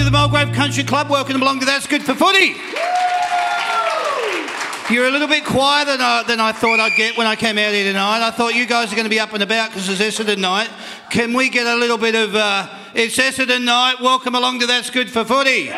to the Mulgrave Country Club. Welcome along to That's Good for Footy. You're a little bit quieter than I, than I thought I'd get when I came out here tonight. I thought you guys are going to be up and about because it's Essendon night. Can we get a little bit of uh, it's Essendon night? Welcome along to That's Good for Footy. A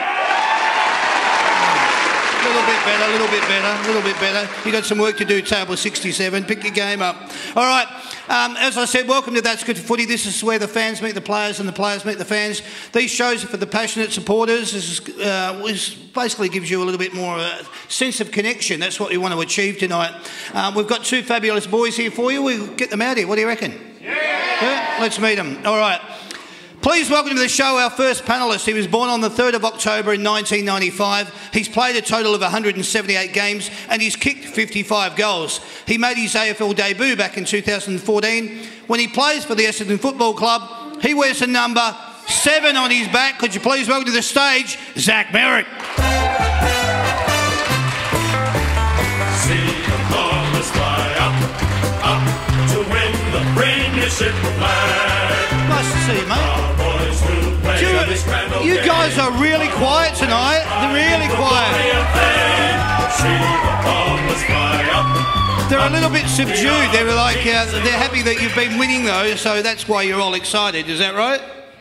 little bit better, a little bit better, a little bit better. You got some work to do, table 67. Pick your game up. All right. Um, as I said, welcome to That's Good Footy. This is where the fans meet the players and the players meet the fans. These shows are for the passionate supporters. This is, uh, this basically gives you a little bit more uh, sense of connection. That's what we want to achieve tonight. Um, we've got two fabulous boys here for you. We'll get them out here. What do you reckon? Yeah. yeah? Let's meet them. All right. Please welcome to the show our first panellist. He was born on the 3rd of October in 1995. He's played a total of 178 games and he's kicked 55 goals. He made his AFL debut back in 2014. When he plays for the Essendon Football Club, he wears the number seven on his back. Could you please welcome to the stage, Zach Merrett? Nice to see you, mate you, you guys are really quiet tonight. They're really quiet. They're a little bit subdued. They're like uh, they're happy that you've been winning though, so that's why you're all excited. Is that right?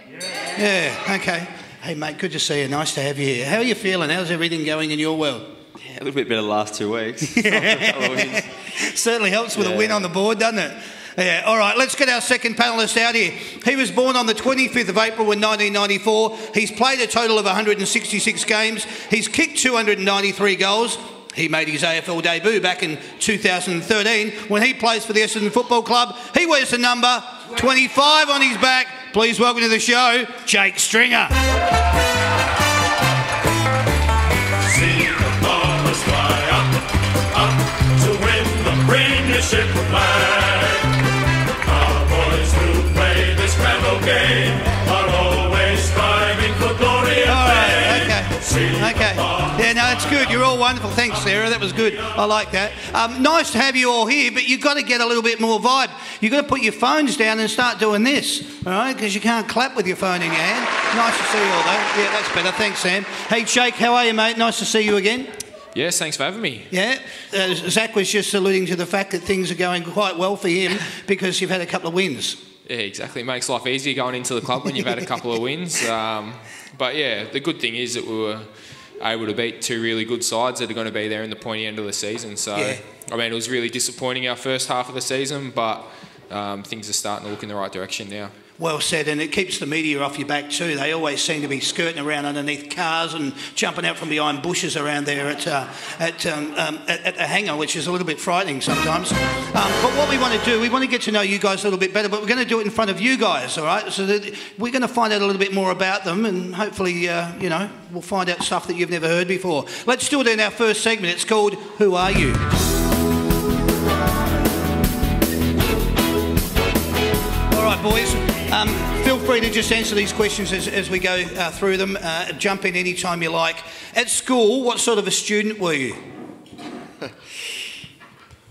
Yeah. Yeah. Okay. Hey mate, good to see you. Nice to have you here. How are you feeling? How's everything going in your world? Yeah, a little bit better the last two weeks. Certainly helps with yeah. a win on the board, doesn't it? Yeah, all right, let's get our second panellist out here. He was born on the 25th of April in 1994. He's played a total of 166 games. He's kicked 293 goals. He made his AFL debut back in 2013 when he plays for the Essendon Football Club. He wears the number 25 on his back. Please welcome to the show, Jake Stringer. It's good. You're all wonderful. Thanks, Sarah. That was good. I like that. Um, nice to have you all here, but you've got to get a little bit more vibe. You've got to put your phones down and start doing this, all right? Because you can't clap with your phone in your hand. Nice to see you all, though. Yeah, that's better. Thanks, Sam. Hey, Jake, how are you, mate? Nice to see you again. Yes, thanks for having me. Yeah, uh, Zach was just alluding to the fact that things are going quite well for him because you've had a couple of wins. Yeah, exactly. It makes life easier going into the club when you've had a couple of wins. Um, but yeah, the good thing is that we were able to beat two really good sides that are going to be there in the pointy end of the season. So, yeah. I mean, it was really disappointing our first half of the season, but um, things are starting to look in the right direction now. Well said, and it keeps the media off your back too. They always seem to be skirting around underneath cars and jumping out from behind bushes around there at uh, at, um, um, at, at, the hangar, which is a little bit frightening sometimes. Um, but what we want to do, we want to get to know you guys a little bit better, but we're going to do it in front of you guys, all right? So we're going to find out a little bit more about them, and hopefully, uh, you know, we'll find out stuff that you've never heard before. Let's do it in our first segment. It's called Who Are You? All right, boys. Um, feel free to just answer these questions as, as we go uh, through them. Uh, jump in anytime you like. At school, what sort of a student were you?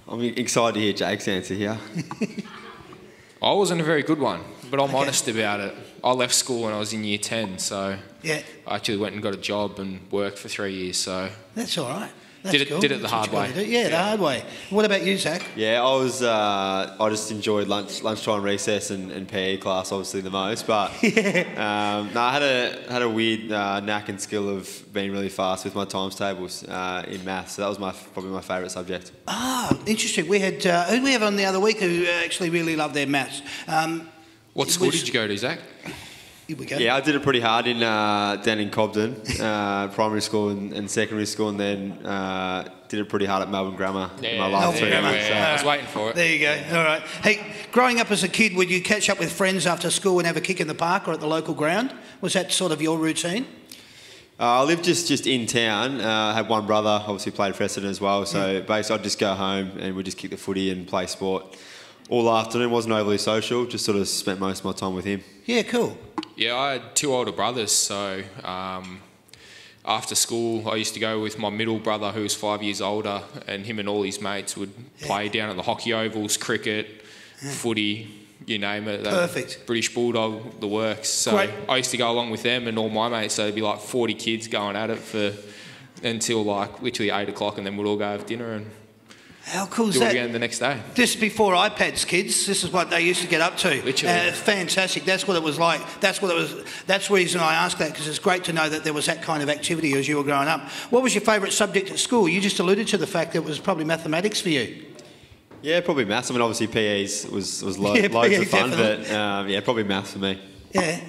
I'm excited to hear Jake's answer here. I wasn't a very good one, but I'm okay. honest about it. I left school when I was in year 10, so yeah. I actually went and got a job and worked for three years. So That's all right. That's did it cool. did it the hard way. Yeah, yeah, the hard way. What about you, Zach? Yeah, I was. Uh, I just enjoyed lunch, lunchtime recess, and, and PE class obviously the most. But yeah. um, no, I had a had a weird uh, knack and skill of being really fast with my times tables uh, in maths. So that was my probably my favourite subject. Ah, interesting. We had uh, who we have on the other week who actually really loved their maths. Um, what school was, did you go to, Zach? Yeah, I did it pretty hard in uh, down in Cobden, uh, primary school and, and, secondary school, and then uh, did it pretty hard at Melbourne Grammar. Yeah, my last three yeah, months. Yeah, I was waiting for it. There you go. All right. Hey, growing up as a kid, would you catch up with friends after school and have a kick in the park or at the local ground? Was that sort of your routine? Uh, I lived just, just in town. Uh, I had one brother, obviously played for Essendon as well. So yeah. basically, I'd just go home and we'd just kick the footy and play sport all afternoon. wasn't overly social. Just sort of spent most of my time with him. Yeah, cool. Yeah, I had two older brothers, so um, after school, I used to go with my middle brother, who was five years older, and him and all his mates would yeah. play down at the hockey ovals, cricket, yeah. footy, you name it. that Perfect. British Bulldog, the works. So Great. I used to go along with them and all my mates. So there'd be like 40 kids going at it for until like literally eight o'clock, and then we'd all go have dinner and How cool is do it that? again the next day. This before iPads, kids. This is what they used to get up to. Literally. Uh, fantastic. That's what it was like. That's what it was. That's the reason I asked that because it's great to know that there was that kind of activity as you were growing up. What was your favourite subject at school? You just alluded to the fact that it was probably mathematics for you. Yeah, probably maths. I mean, obviously PEs was was lo- Yeah, loads PE of fun, definitely. but um, yeah, probably maths for me. Yeah.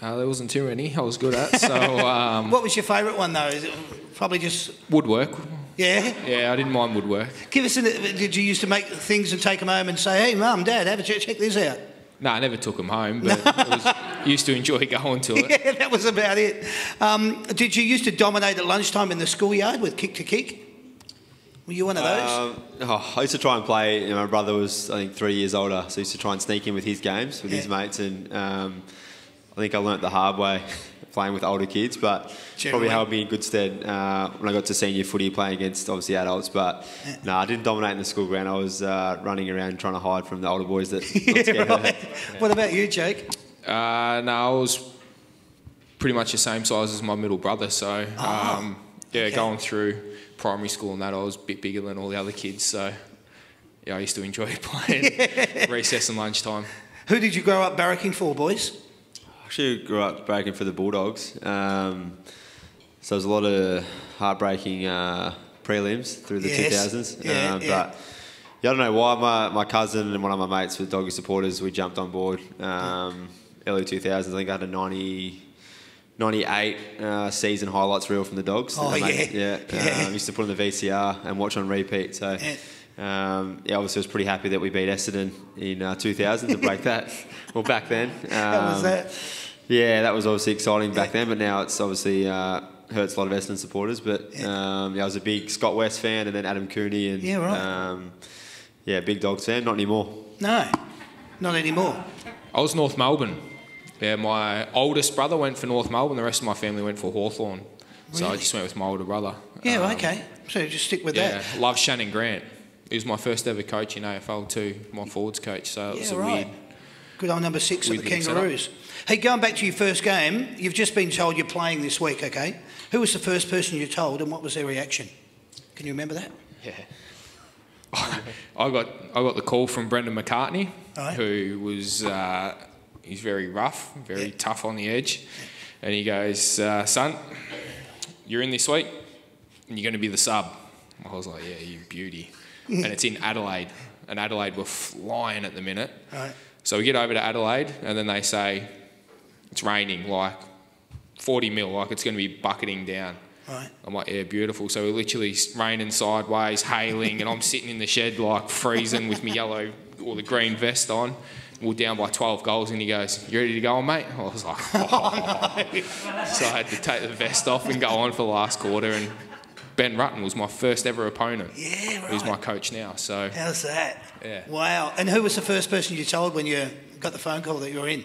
Uh, there wasn't too many I was good at. So um, What was your favourite one though? Is it probably just woodwork. Yeah. Yeah, I didn't mind woodwork. Give us. An, did you used to make things and take them home and say, "Hey, mum, dad, have a check, check this out"? No, I never took them home, but it was, used to enjoy going to it. Yeah, that was about it. Um, did you used to dominate at lunchtime in the schoolyard with kick to kick? Were you one of those? Um, oh, I used to try and play. You know, my brother was I think three years older, so I used to try and sneak in with his games with his mates, and um, I think I learnt the hard way playing with older kids, but Generally. probably held me in good stead uh, when I got to senior footy playing against obviously adults. But no, I didn't dominate in the school ground. I was uh, running around trying to hide from the older boys that yeah, right. What about you, Jake? Uh, no, I was pretty much the same size as my middle brother. So, um, yeah, okay. going through primary school and that, I was a bit bigger than all the other kids. So, yeah, I used to enjoy playing recess and lunchtime. Who did you grow up barracking for, boys? Actually, grew up breaking for the Bulldogs. Um, so there's a lot of heartbreaking uh, prelims through the Yes. 2000s. Yeah, um, yeah. But yeah, I don't know why. My, my cousin and one of my mates were doggy supporters. We jumped on board um, early 2000s. I think I had a 90, 98 uh, season highlights reel from the dogs. Oh, my mate- yeah. yeah. Yeah. Um, used to put on the VCR and watch on repeat. So. Yeah. Um, yeah, obviously, I was pretty happy that we beat Essendon in uh, 2000 to break that. Well, back then, um, How was that? yeah, that was obviously exciting back then, but now it's obviously uh, hurts a lot of Essendon supporters. But um, yeah, I was a big Scott West fan, and then Adam Cooney, and Yeah, right. um, yeah, big Dogs fan. Not anymore. No, not anymore. I was North Melbourne. Yeah, my oldest brother went for North Melbourne. The rest of my family went for Hawthorn. So I just went with my older brother. Yeah, Um, okay. So just stick with Yeah, that. love Shannon Grant. He was my first ever coach in AFL too, my forwards coach. So it was a right. weird. Good old number six of the Weird little setup. Kangaroos. Hey, going back to your first game, you've just been told you're playing this week, okay? Who was the first person you told and what was their reaction? Can you remember that? Yeah. I got I got the call from Brendan McCartney, Right. who was uh, he's very rough, very Yeah. tough on the edge, and he goes, uh, "Son, you're in this week, and you're going to be the sub." I was like, "Yeah, you beauty," and it's in Adelaide, and Adelaide were flying at the minute. Right. So we get over to Adelaide, and then they say it's raining, like 40 mil, like it's going to be bucketing down. Right. I'm like, yeah, beautiful. So we're literally raining sideways, hailing, and I'm sitting in the shed like freezing with my yellow or the green vest on. We're down by 12 goals, and he goes, "You ready to go on, mate?" I was like, oh, So I had to take the vest off and go on for the last quarter. And Ben Rutten was my first ever opponent. Yeah, Who's right. my coach now. So How's that? Yeah. Wow. And who was the first person you told when you got the phone call that you were in?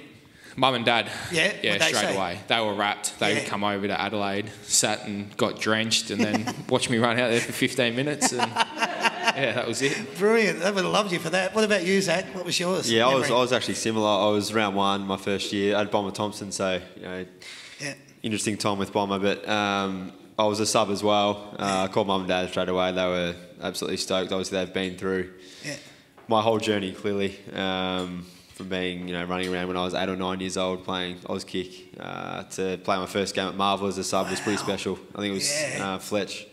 Mum and dad. Yeah, Yeah, what'd they straight say? away. They were rapt. They Yeah. would come over to Adelaide, sat and got drenched, and then watched me run out there for 15 minutes. And yeah, that was it. Brilliant. They would have loved you for that. What about you, Zach? What was yours? Yeah, I was. I was actually similar. I was round one my first year. I had Bomber Thompson, so you know, Yeah. interesting time with Bomber. But um, I was a sub as well. Uh, I called mum and dad straight away. They were absolutely stoked. Obviously, they've been through Yeah. my whole journey clearly um, from being you know running around when I was eight or nine years old playing Oz kick uh, to play my first game at Marvel as a sub was pretty special. I think it was Yeah. uh, Fletch.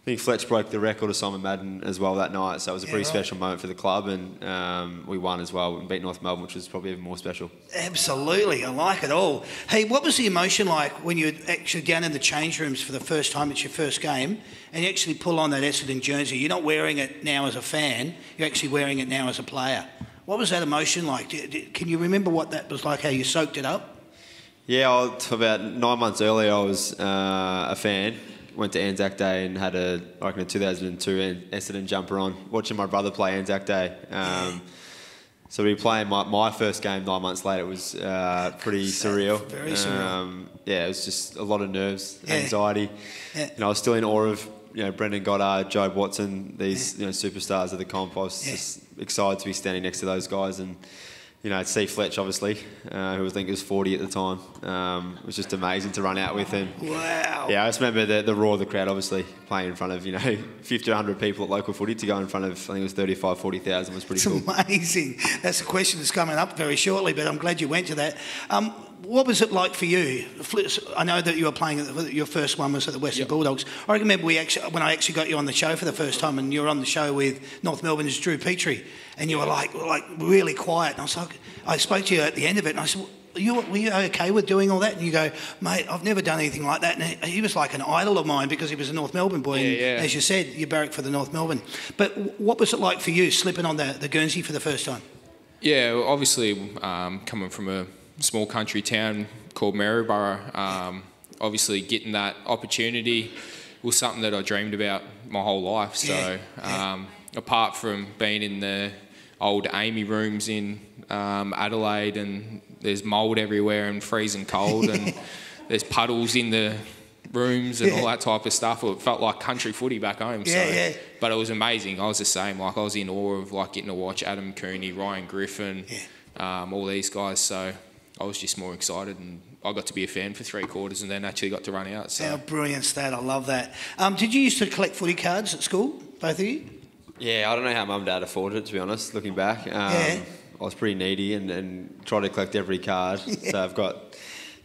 I think Fletch broke the record of Simon Madden as well that night, so it was a Yeah, pretty right. special moment for the club, and um, we won as well and beat North Melbourne, which was probably even more special. Absolutely, I like it all. Hey, what was the emotion like when you're actually down in the change rooms for the first time? It's your first game, and you actually pull on that Essendon jersey. You're not wearing it now as a fan; you're actually wearing it now as a player. What was that emotion like? Can you remember what that was like? How you soaked it up? Yeah, I, about nine months earlier, I was uh, a fan. Went to Anzac Day and had a, I reckon, a 2002 An- Essendon jumper on, watching my brother play Anzac Day. Um, so we were playing my, my first game nine months later. It was uh, pretty surreal. very surreal. Um, yeah, it was just a lot of nerves, Yeah. anxiety. Yeah. And I was still in awe of you know Brendan Goddard, Jobe Watson, these you know superstars of the comp. I was Yeah. just excited to be standing next to those guys and you know, see Fletch, obviously, uh, who I think was 40 at the time. Um, it was just amazing to run out with him. Wow. Yeah, I just remember the, the roar of the crowd, obviously, playing in front of, you know, 50, 100 people at local footy to go in front of, I think it was 35, 40,000 was pretty It's cool. amazing. That's a question that's coming up very shortly, but I'm glad you went to that. Um, what was it like for you? I know that you were playing, your first one was at the Western Yep. Bulldogs. I remember we actually, when I actually got you on the show for the first time, and you were on the show with North Melbourne's Drew Petrie, and you were like, like really quiet. And I was like, I spoke to you at the end of it, and I said, "Were you, were you okay with doing all that? And you go, mate, I've never done anything like that. And he, was like an idol of mine because he was a North Melbourne boy. and Yeah, yeah. as you said, you barrack for the North Melbourne. But what was it like for you slipping on the, the Guernsey for the first time? Yeah, well, obviously, um, coming from a small country town called Maryborough, um, obviously getting that opportunity was something that I dreamed about my whole life. So, Yeah, yeah. Um, apart from being in the old AAMI rooms in um, Adelaide and there's mould everywhere and freezing cold and there's puddles in the rooms and all that type of stuff. It felt like country footy back home. Yeah, so, yeah. But it was amazing. I was the same. Like I was in awe of like getting to watch Adam Cooney, Ryan Griffin, um, all these guys. So I was just more excited, and I got to be a fan for three quarters, and then actually got to run out. So How brilliant stat! I love that. Um, did you used to collect footy cards at school, both of you? Yeah, I don't know how mum and dad afforded it, to be honest, looking back. Um, Yeah. I was pretty needy and, and tried to collect every card. So I've got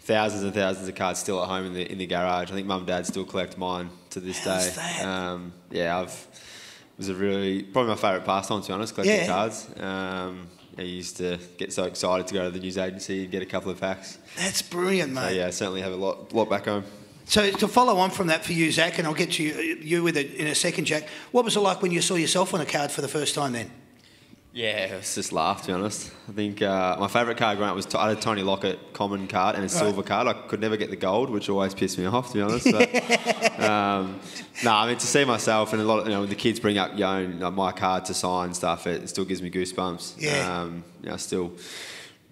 thousands and thousands of cards still at home in the, in the garage. I think mum and dad still collect mine to this How's day. that? Um, yeah, I've, it was a really, probably my favourite pastime, to be honest, collecting Yeah. cards. Um, I used to get so excited to go to the news agency and get a couple of packs. That's brilliant, So mate. yeah, I certainly have a lot, lot back home. So to follow on from that for you, Zach, and I'll get to you, you with it in a second, Jack. What was it like when you saw yourself on a card for the first time? Then Yeah, it's just laugh to be honest. I think uh, my favourite card growing up was I had a Tony Lockett common card and a silver card. I could never get the gold, which always pissed me off to be honest. But, um, no, I mean to see myself and a lot of you know when the kids bring up your own my card to sign stuff, it still gives me goosebumps. Yeah. Um, you know, still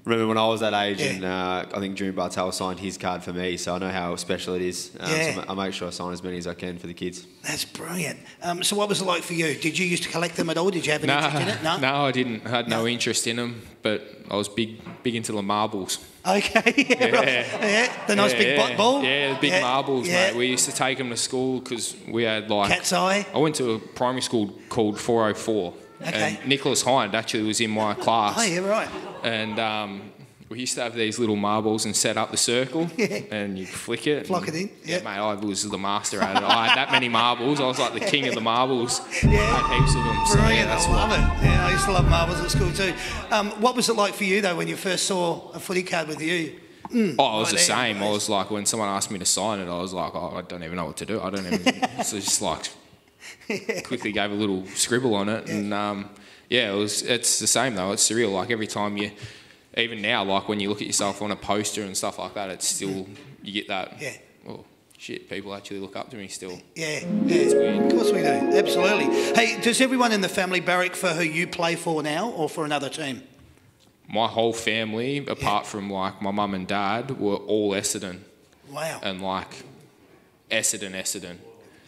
remember when I was that age Yeah. and uh, I think Jimmy Bartel signed his card for me, so I know how special it is. Um, Yeah. So I make sure I sign as many as I can for the kids. that's brilliant. Um, so what was it like for you? Did you used to collect them at all? Did you have an interest in it? No. no, I didn't. I had no interest in them, but I was big, big into the marbles. Okay. yeah, right. yeah. The nice yeah, big yeah. ball. Yeah, the big Yeah, marbles, yeah. mate. We used to take them to school because we had like. Cat's eye. I went to a primary school called 404. Okay. And Nicholas Hind actually was in my class. Oh yeah, right. And um, we used to have these little marbles and set up the circle and you flick it. Flock it in, Yeah, yeah. mate, I was the master at it. I had that many marbles. I was like the king of the marbles. Yeah. I had heaps of them. So, yeah, Brilliant. that's I what. love it. Yeah, I used to love marbles at school too. Um, what was it like for you though when you first saw a footy card with you? Oh, I was Right the there, same. I was like, when someone asked me to sign it, I was like, oh, I don't even know what to do. I don't even. so just like, quickly gave a little scribble on it, and um, yeah, it was. It's the same though. It's surreal. Like every time you, even now, like when you look at yourself on a poster and stuff like that, it's still you get that. Yeah. Oh shit! People actually look up to me still. Yeah, yeah. weird. Of course we do. Absolutely. Hey, does everyone in the family barrack for who you play for now or for another team? My whole family, apart from like my mum and dad, were all Essendon Wow. and like Essendon, Essendon.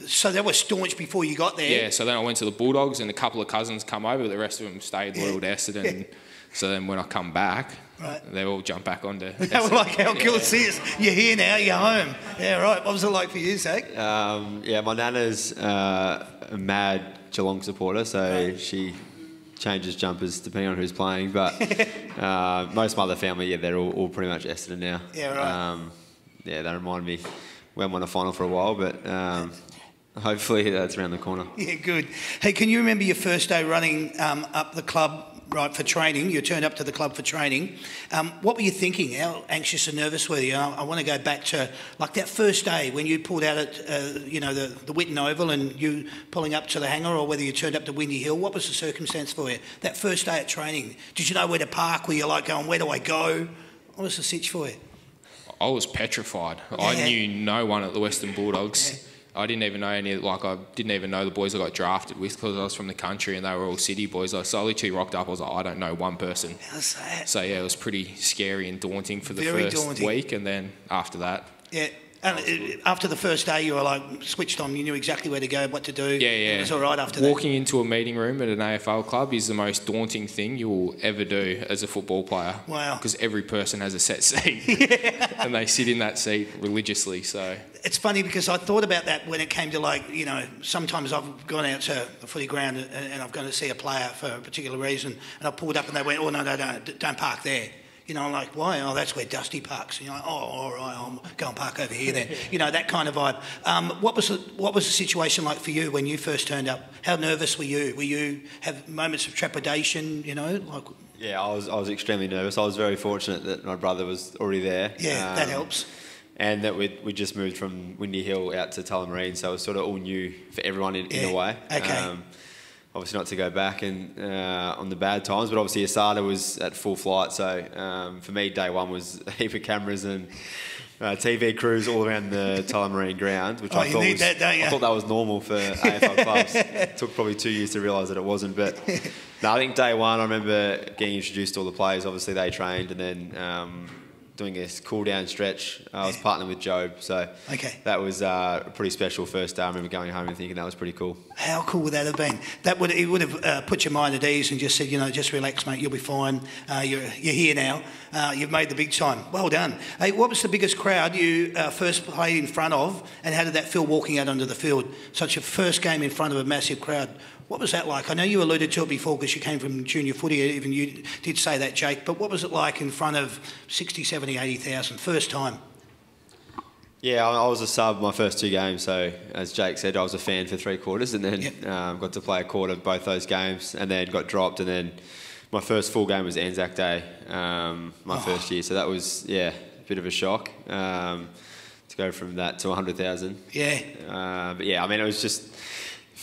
So they were staunch before you got there. Yeah, so then I went to the Bulldogs and a couple of cousins come over, but the rest of them stayed loyal to Essendon. And so then when I come back, Right. they all jump back onto They were like, how cool is this? You're here now, you're home. Yeah, right. What was it like for you, Zach? Um, yeah, my nana's uh, a mad Geelong supporter, so she changes jumpers depending on who's playing. But uh, most of my other family, yeah, they're all, all pretty much Essendon now. Yeah, right. Um, yeah, they remind me we haven't won a final for a while, but um, hopefully that's around the corner. Yeah, good. Hey, can you remember your first day running um, up the club, right, for training? You turned up to the club for training. Um, what were you thinking? How anxious and nervous were you? I, I want to go back to like that first day when you pulled out at, uh, you know, the, the Whitten Oval and you pulling up to the hangar or whether you turned up to Windy Hill. What was the circumstance for you? That first day at training, did you know where to park? Were you like going, where do I go? What was the sitch for you? I was petrified. I knew no one at the Western Bulldogs. I didn't even know any, like, I didn't even know the boys I got drafted with because I was from the country and they were all city boys. I slowly two rocked up. I was like, I don't know one person. How's that? So, yeah, it was pretty scary and daunting for the Very first daunting. week. And then after that, Yeah. And it, after the first day, you were like switched on. You knew exactly where to go, what to do. Yeah, yeah. It was all right after Walking into a meeting room at an AFL club is the most daunting thing you will ever do as a football player. Wow. Because every person has a set seat, and they sit in that seat religiously. So. It's funny because I thought about that when it came to like you know sometimes I've gone out to a footy ground and, and I've gone to see a player for a particular reason, and I pulled up and they went, oh no no no don't park there. You know, I'm like, why? Oh, that's where Dusty parks. You know, oh, all right, I'll go and park over here then. you know, that kind of vibe. Um, what was the, what was the situation like for you when you first turned up? How nervous were you? Were you have moments of trepidation? You know, like Yeah, I was I was extremely nervous. I was very fortunate that my brother was already there. yeah, that Um, helps. And that we we just moved from Windy Hill out to Tullamarine, so it was sort of all new for everyone in, in a way. okay. Obviously not to go back and uh, on the bad times, but obviously ASADA was at full flight. So um, for me, day one was a heap of cameras and uh, TV crews all around the Tullamarine ground, which Oh, I thought was that. I thought that was normal for AFL clubs. It took probably two years to realise that it wasn't, but no, I think day one I remember getting introduced to all the players. Obviously they trained and then. Um, Doing a cool down stretch. I was partnering with Jobe, so Okay. that was uh, a pretty special first day. I remember going home and thinking that was pretty cool. How cool would that have been? That would it would have uh, put your mind at ease and just said, you know, just relax, mate. You'll be fine. Uh, you're you're here now. Uh, you've made the big time. Well done. Hey, what was the biggest crowd you uh, first played in front of, and how did that feel walking out onto the field? Such a first game in front of a massive crowd. What was that like? I know you alluded to it before because you came from junior footy, even you did say that, Jake, but what was it like in front of 60, 70, 80,000, first time? Yeah, I was a sub my first two games, so as Jake said, I was a fan for three quarters, and then Yep. um, got to play a quarter both those games, and then got dropped, and then my first full game was Anzac Day, um, my Oh. first year, so that was yeah, a bit of a shock um, to go from that to hundred thousand. Yeah. Uh, but yeah, I mean, it was just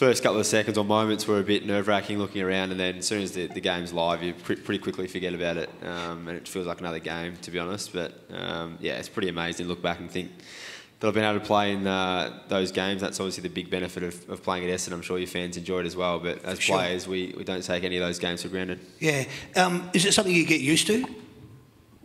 first couple of seconds or moments were a bit nerve wracking looking around, and then as soon as the, the game's live, you pre- pretty quickly forget about it, um, and it feels like another game, to be honest. But um, yeah, it's pretty amazing to look back and think that I've been able to play in uh, those games. That's obviously the big benefit of, of playing at Essendon. I'm sure your fans enjoy it as well. But as Sure. players, we, we don't take any of those games for granted. Yeah. Um, is it something you get used to?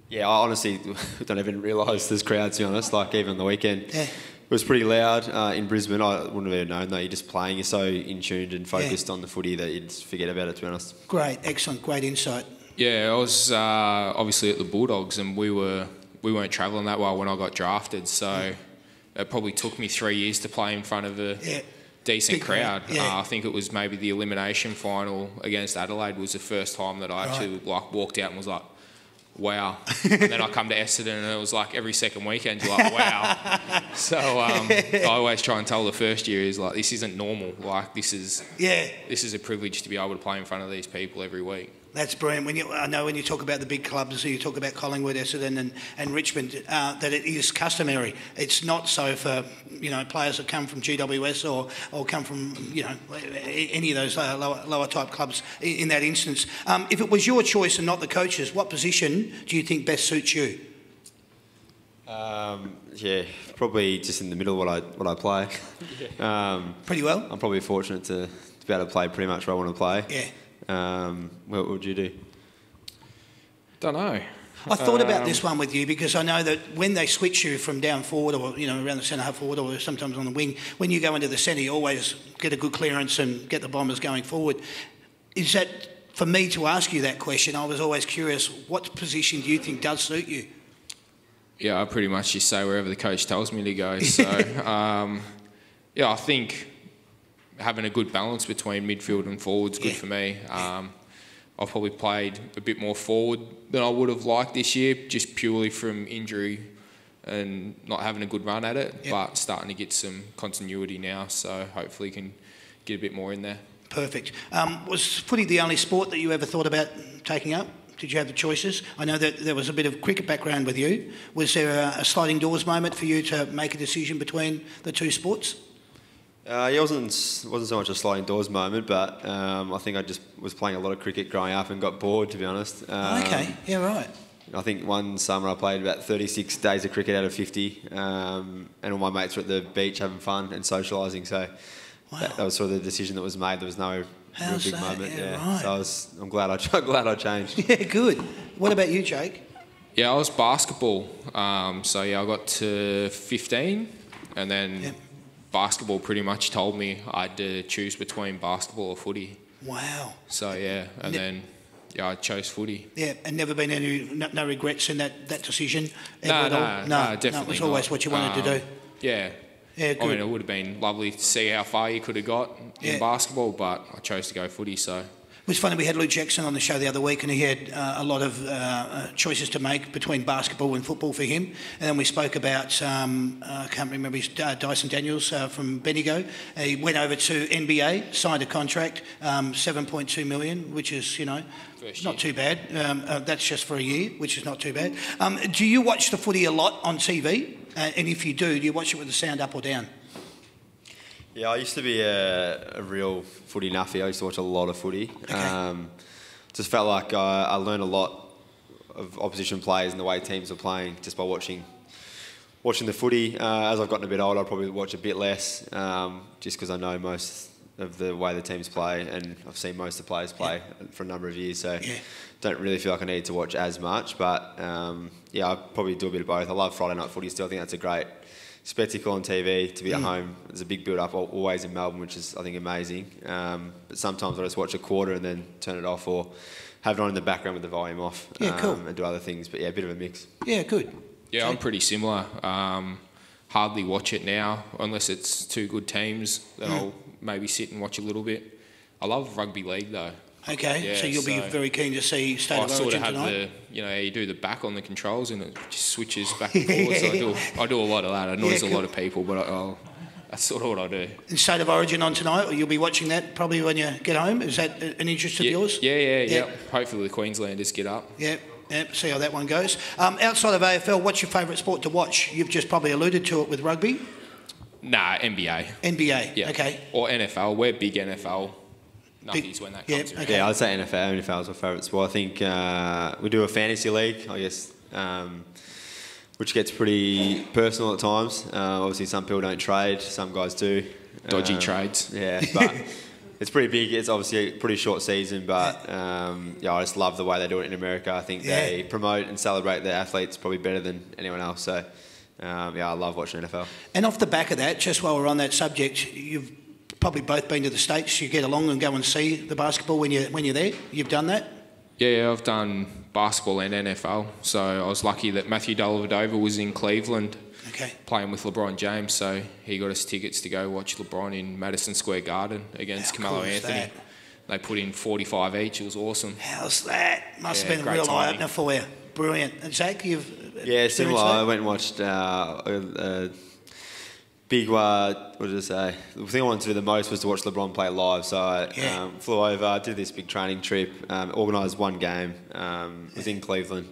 Yeah, I honestly don't even realise there's crowds, to be honest. Like, even on the weekend, Yeah. It was pretty loud uh, in Brisbane. I wouldn't have known, though. You're just playing, you're so in tuned and focused on the footy that you just forget about it, to be honest. Great, excellent, great insight. Yeah, I was uh, obviously at the Bulldogs, and we were we weren't travelling that well when I got drafted. So it probably took me three years to play in front of a Yeah. decent Big crowd, crowd. yeah. Uh, I think it was maybe the elimination final against Adelaide was the first time that I actually like walked out and was like, "Wow!" and then I come to Essendon, and it was like every second weekend you're like, "Wow!" so um, I always try and tell the first year is like, "This isn't normal. Like this is." Yeah, This is a privilege to be able to play in front of these people every week. That's brilliant. When you, I know when you talk about the big clubs, you talk about Collingwood, Essendon, and, and Richmond, uh, that it is customary. It's not so for you know players that come from GWS or, or come from you know any of those uh, lower, lower type clubs. In, in that instance, um, if it was your choice and not the coach's, what position do you think best suits you? Um, yeah, probably just in the middle of what I, what I play. Um, Pretty well. I'm probably fortunate to, to be able to play pretty much where I want to play. Yeah. Um, what, what would you do? Don't know. I thought about Um, this one with you because I know that when they switch you from down forward or you know around the centre half forward or sometimes on the wing, when you go into the centre, you always get a good clearance and get the bombers going forward. Is that for me to ask you that question? I was always curious. What position do you think does suit you? Yeah, I pretty much just say wherever the coach tells me to go. So, um, yeah, I think having a good balance between midfield and forward's good Yeah. for me. Um, I've probably played a bit more forward than I would have liked this year, just purely from injury and not having a good run at it. Yeah. But starting to get some continuity now, so hopefully can get a bit more in there. Perfect. Um, was footy the only sport that you ever thought about taking up? Did you have the choices? I know that there was a bit of cricket background with you. Was there a, a sliding doors moment for you to make a decision between the two sports? Uh, yeah, it wasn't wasn't so much a sliding doors moment, but um, I think I just was playing a lot of cricket growing up and got bored, to be honest. Um, okay. Yeah. Right. I think one summer I played about 36 days of cricket out of 50, um, and all my mates were at the beach having fun and socialising. So Wow. that, that was sort of the decision that was made. There was no real How's big that? moment. Yeah, right. So I was, I'm glad I'm glad I changed. Yeah. Good. What about you, Jake? Yeah, I was basketball. Um, so yeah, I got to 15, and then Yep. Basketball pretty much told me I had to choose between basketball or footy. Wow. So yeah, and Ne- then yeah, I chose footy. Yeah, and never been any no, no regrets in that, that decision. ever No, at no, all? no, it definitely. was always not. what you wanted to Um, do. Yeah. Yeah, I good. mean, it would have been lovely to see how far you could have got in Yeah. basketball, but I chose to go footy. So It was funny. We had Luke Jackson on the show the other week, and he had uh, a lot of uh, uh, choices to make between basketball and football for him. And then we spoke about um, uh, I can't remember his uh, Dyson Daniels uh, from Bendigo. He went over to NBA, signed a contract, um, 7.2 million, which is you know First not year. too bad. Um, uh, that's just for a year, which is not too bad. Um, do you watch the footy a lot on TV? Uh, and if you do, do you watch it with the sound up or down? Yeah, I used to be a, a real footy nuffy. I used to watch a lot of footy. Um, just felt like I, I learned a lot of opposition players and the way teams were playing just by watching watching the footy. Uh, as I've gotten a bit older, I probably watch a bit less, um, just because I know most of the way the teams play, and I've seen most of the players play for a number of years. So Yeah. don't really feel like I need to watch as much. But um, yeah, I probably do a bit of both. I love Friday night footy still. I think that's a great spectacle on TV to be at home. There's a big build up always in Melbourne, which is I think amazing. Um, but sometimes I just watch a quarter and then turn it off, or have it on in the background with the volume off, Yeah, um, cool. and do other things. But yeah, a bit of a mix. Yeah, good. yeah, I'm pretty similar. Um, hardly watch it now unless it's two good teams. Then I'll maybe sit and watch a little bit. I love rugby league though. Okay, Yeah, so you'll be very keen to see State I of sort Origin of have tonight. the, you know, you do the back on the controls and it just switches back and forth. So I do, I do a lot of that. It annoys Yeah, a lot of people, but I, I'll, that's sort of what I do. And State of Origin on tonight, or you'll be watching that probably when you get home. Is that an interest of yeah, yours? Yeah, yeah, Yeah. Hopefully the Queenslanders get up. Yeah, yeah, see how that one goes. Um, outside of AFL, what's your favourite sport to watch? You've just probably alluded to it with rugby. Nah, NBA. NBA, Yeah. okay. Or NFL. We're big NFL nuffies when that yeah, comes around. okay. Yeah, I'd say NFL. NFL is my favourite sport. I think uh, we do a fantasy league, I guess, um, which gets pretty personal at times. Uh, obviously, some people don't trade, some guys do. Dodgy Um, trades. Yeah, but it's pretty big. It's obviously a pretty short season, but um, yeah, I just love the way they do it in America. I think they promote and celebrate their athletes probably better than anyone else. So um, yeah, I love watching NFL. And off the back of that, just while we're on that subject, you've probably both been to the States. You get along and go and see the basketball when, you, when you're there. You've done that? Yeah, yeah, I've done basketball and NFL. So I was lucky that Matthew Dellavedova was in Cleveland Okay. playing with LeBron James. So he got us tickets to go watch LeBron in Madison Square Garden against How Carmelo cool Anthony. that? They put in 45 each. It was awesome. How's that? Must Yeah, have been a great real eye opener for you. Brilliant. And Zach, you've Yeah, similar. I went and watched uh, a, a big. Uh, what did I say? The thing I wanted to do the most was to watch LeBron play live. So I Yeah. um, flew over, did this big training trip, um, organised one game. Um, was in Cleveland,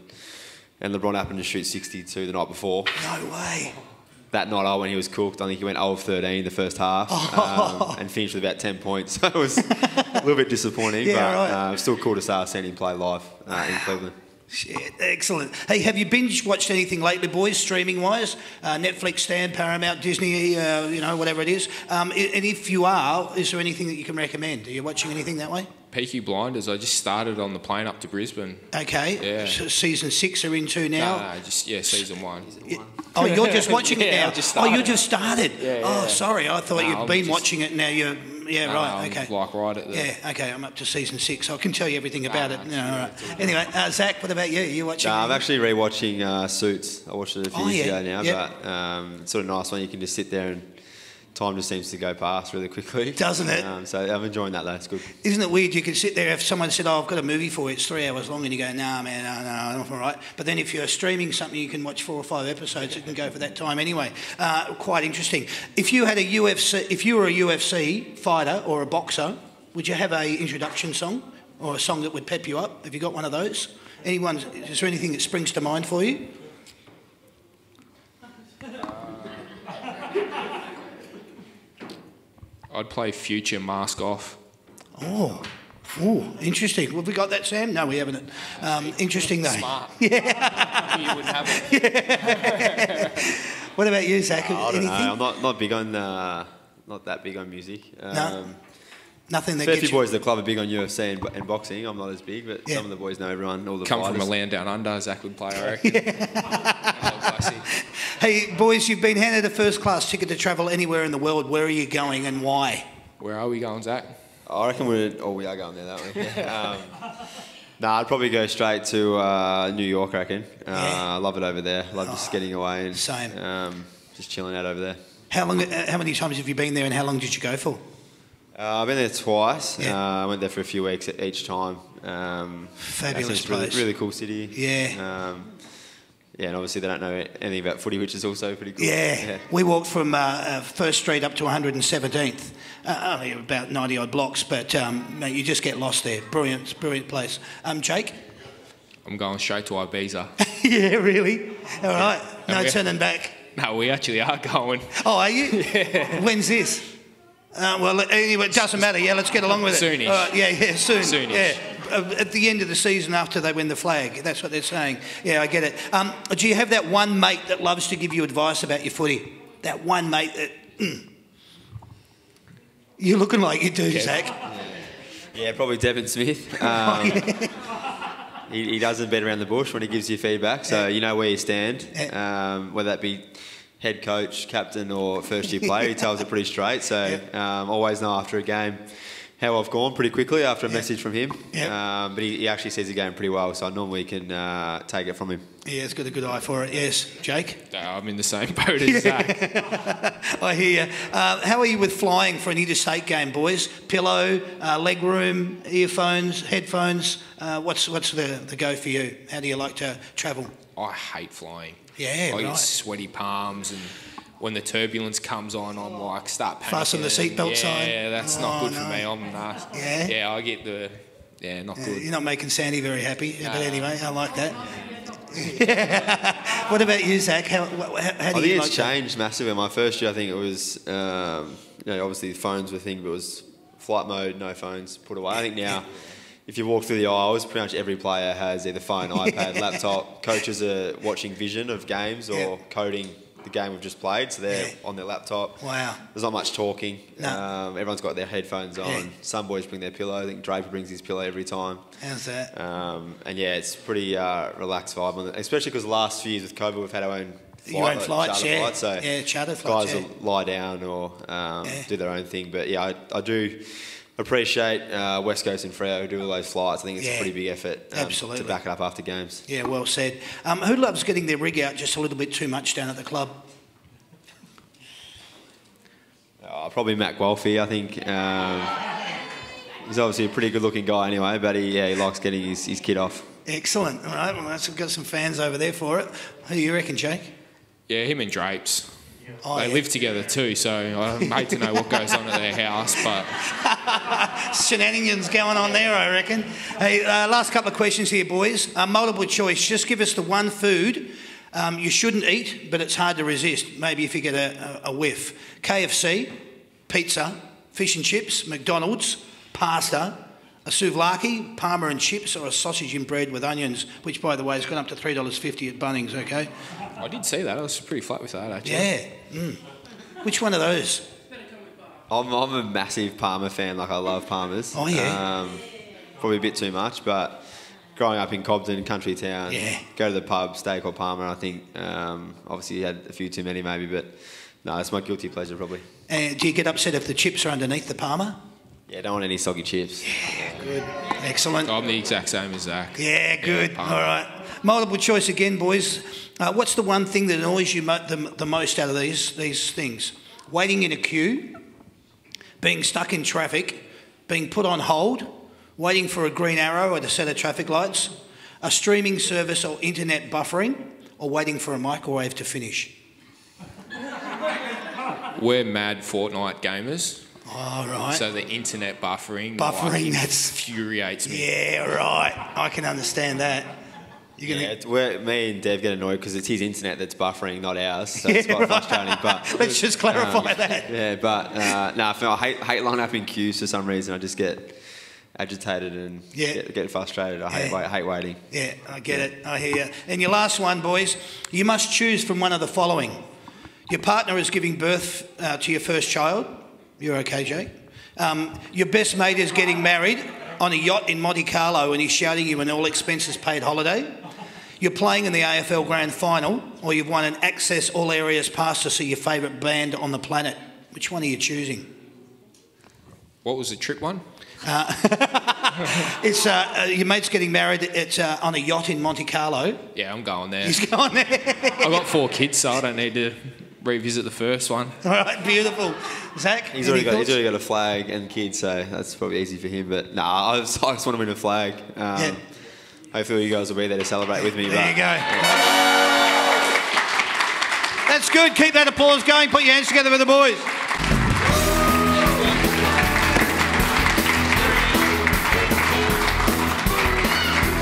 and LeBron happened to shoot 62 the night before. No way. That night, I when he was cooked, I think he went 0 of 13 the first half, um, and finished with about 10 points. So it was a little bit disappointing, Yeah, but right. uh, still cool to start seeing him play live uh, in Cleveland. Shit, excellent. Hey, have you binge watched anything lately, boys, streaming wise? Uh, Netflix, Stan, Paramount, Disney, uh, you know, whatever it is. Um, and if you are, is there anything that you can recommend? Are you watching anything that way? Peaky Blinders. I just started on the plane up to Brisbane. Okay. Yeah. S- season six are into now. Nah, just yeah, season one. Oh, you're just watching it now. I just oh, you started. just started. Yeah, oh, sorry. I thought No, you'd I'm been just- watching it. Now you're. Yeah, right. I'm okay. Like right at the. Yeah, okay, I'm up to season six. I can tell you everything about Nah, it. No, all right. Anyway, uh, Zach, what about you? Are you watching? No, I'm actually rewatching uh, Suits. I watched it a few Oh, years yeah. ago now, Yep. but um, it's sort of nice when you can just sit there and time just seems to go past really quickly. Doesn't it? Um, so I'm enjoying that though. It's good. Isn't it weird? You can sit there if someone said, "Oh, I've got a movie for you. It's three hours long," and you go, "Nah, man, no, no, I'm all right." But then if you're streaming something, you can watch four or five episodes. It can go for that time anyway. Uh, quite interesting. If you had a UFC, if you were a UFC fighter or a boxer, would you have a introduction song or a song that would pep you up? Have you got one of those? Anyone? Is there anything that springs to mind for you? I'd play Future Mask Off. Oh, oh, interesting. Have we got that, Sam? No, we haven't. Um, interesting though. Smart. Yeah. you wouldn't have it. What about you, Zach? I don't anything? know. I'm not, not big on uh, not that big on music. Um, Nothing that Fair gets few you. boys at the club are big on UFC and, and boxing. I'm not as big, but Yeah. some of the boys know everyone, all the Come from a land down under, Zach would play, I reckon. Oh. Hey, boys, you've been handed a first class ticket to travel anywhere in the world. Where are you going and why? Where are we going, Zach? I reckon we're. Oh, we are going there, that way. um, nah, I'd probably go straight to uh, New York. I reckon. Uh, Yeah. I love it over there. Love just getting away and Same. Um, just chilling out over there. How long? uh, How many times have you been there, and how long did you go for? Uh, I've been there twice. Yeah. Uh, I went there for a few weeks each time. Um, Fabulous I think it's really, place. really cool city. Yeah. Um, yeah, and obviously they don't know anything about footy, which is also pretty cool. Yeah, we walked from uh, uh, First Street up to 117th, uh, only about 90 odd blocks, but um, mate, you just get lost there. Brilliant, brilliant place. Um, Jake? I'm going straight to Ibiza. yeah, really? All right, no turning back. no, we actually are going. Oh, are you? yeah. When's this? Uh, well, anyway, it doesn't matter. Yeah, let's get along with it. Soonish. All right, yeah, yeah, soon. Soonish. Yeah, uh, at the end of the season after they win the flag. That's what they're saying. Yeah, I get it. Um, do you have that one mate that loves to give you advice about your footy? That one mate that. mm. You're looking like you do, Zach. Yeah, probably Devon Smith. Um, he, he doesn't beat around the bush when he gives you feedback, so you know where you stand. Um, whether that be head coach, captain, or first year player, he tells it pretty straight. So um, always know after a game how I've gone pretty quickly after a message from him. Yeah. Um, but he, he actually sees the game pretty well, so I normally can uh, take it from him. Yeah, it's got a good eye for it. Yes, Jake. No, I'm in the same boat as Zach. I hear you. Uh, how are you with flying for an interstate game, boys? Pillow, uh, leg room, earphones, headphones. Uh, what's what's the, the go for you? How do you like to travel? I hate flying. Yeah, I right. get sweaty palms and when the turbulence comes on, I'm like, start panicking. Fasten the seatbelt yeah, sign. Yeah, that's Oh, not good no. for me. I'm nah. Yeah? Yeah, I get the, yeah, not Uh, good. you're not making Sandy very happy, but anyway, I like that. what about you, Zach? How, wha- how, how do I think you it's like to- changed massively. My first year, I think it was, um, you know, obviously the phones were a thing, but it was flight mode, no phones, put away. I think now, if you walk through the aisles, pretty much every player has either phone, iPad, laptop. Coaches are watching vision of games or Yeah. coding the game we've just played, so they're Yeah. on their laptop. Wow. There's not much talking. No. Um, everyone's got their headphones on. Yeah. Some boys bring their pillow. I think Draper brings his pillow every time. How's that? Um, and yeah, it's pretty uh, relaxed vibe on it, especially because the last few years with COVID, we've had our own Your own flights, yeah. flights, so Yeah, charter flights, Guys yeah. will lie down or um, Yeah. do their own thing. But yeah, I, I do appreciate uh, West Coast and Freo who do all those flights. I think it's Yeah. a pretty big effort um, Absolutely. to back it up after games. Yeah, well said. Um, who loves getting their rig out just a little bit too much down at the club? Uh, probably Matt Guelfi, I think. Um, he's obviously a pretty good-looking guy anyway, but he, yeah, he likes getting his, his kid off. Excellent. All right, well, that's, we've got some fans over there for it. Who do you reckon, Jake? Yeah, him and Drapes. Oh, they yeah. live together too, so I hate to know what goes on at their house, but Shenanigans going on there, I reckon. Hey, uh, last couple of questions here, boys. Uh, multiple choice. Just give us the one food um, you shouldn't eat, but it's hard to resist. Maybe if you get a, a, a whiff. KFC, pizza, fish and chips, McDonald's, pasta, a souvlaki, parma and chips, or a sausage in bread with onions, which, by the way, has gone up to $3.50 at Bunnings, okay? I did see that. I was pretty flat with that actually. Yeah. Mm. Which one of those? I'm, I'm a massive parma fan. Like I love parmas. Oh, yeah. Um, probably a bit too much, but growing up in Cobden, country town, Yeah. go to the pub, steak or parma. I think um, obviously you had a few too many maybe, but no, it's my guilty pleasure probably. And do you get upset if the chips are underneath the parma? Yeah, don't want any soggy chips. Yeah, Good. Excellent. I'm the exact same as Zach. Yeah, good. Yeah, All right. Multiple choice again, boys. Uh, what's the one thing that annoys you mo- the, the most out of these, these things? Waiting in a queue, being stuck in traffic, being put on hold, waiting for a green arrow at a set of traffic lights, a streaming service or internet buffering, or waiting for a microwave to finish. We're mad Fortnite gamers, All right. so the internet buffering, Buffering, like, that's- infuriates me. yeah, right. I can understand that. You're Yeah, gonna, it's where me and Dev get annoyed because it's his internet that's buffering, not ours. So it's quite frustrating. But Let's just clarify that. yeah, but uh, no, I, I hate hate lining up in queues for some reason. I just get agitated and Yeah. get, get frustrated. I hate Yeah. wait, hate waiting. Yeah, I get it. I hear you. And your last one, boys, you must choose from one of the following. Your partner is giving birth uh, to your first child. You're okay, Jake. Um, your best mate is getting married on a yacht in Monte Carlo and he's shouting you an all expenses paid holiday. You're playing in the AFL Grand Final, or you've won an access all areas pass to see your favourite band on the planet. Which one are you choosing? What was the trip one? It's uh, uh, your mate's getting married. It's uh, on a yacht in Monte Carlo. Yeah, I'm going there. He's going there. I've got four kids, so I don't need to revisit the first one. All right, beautiful. Zach, He's any already, got, he's already got a flag and kids, so that's probably easy for him. But nah, I just, I just want to win a flag. Um, Yeah. Hopefully, you guys will be there to celebrate with me. There but you go. That's good. Keep that applause going. Put your hands together for the boys.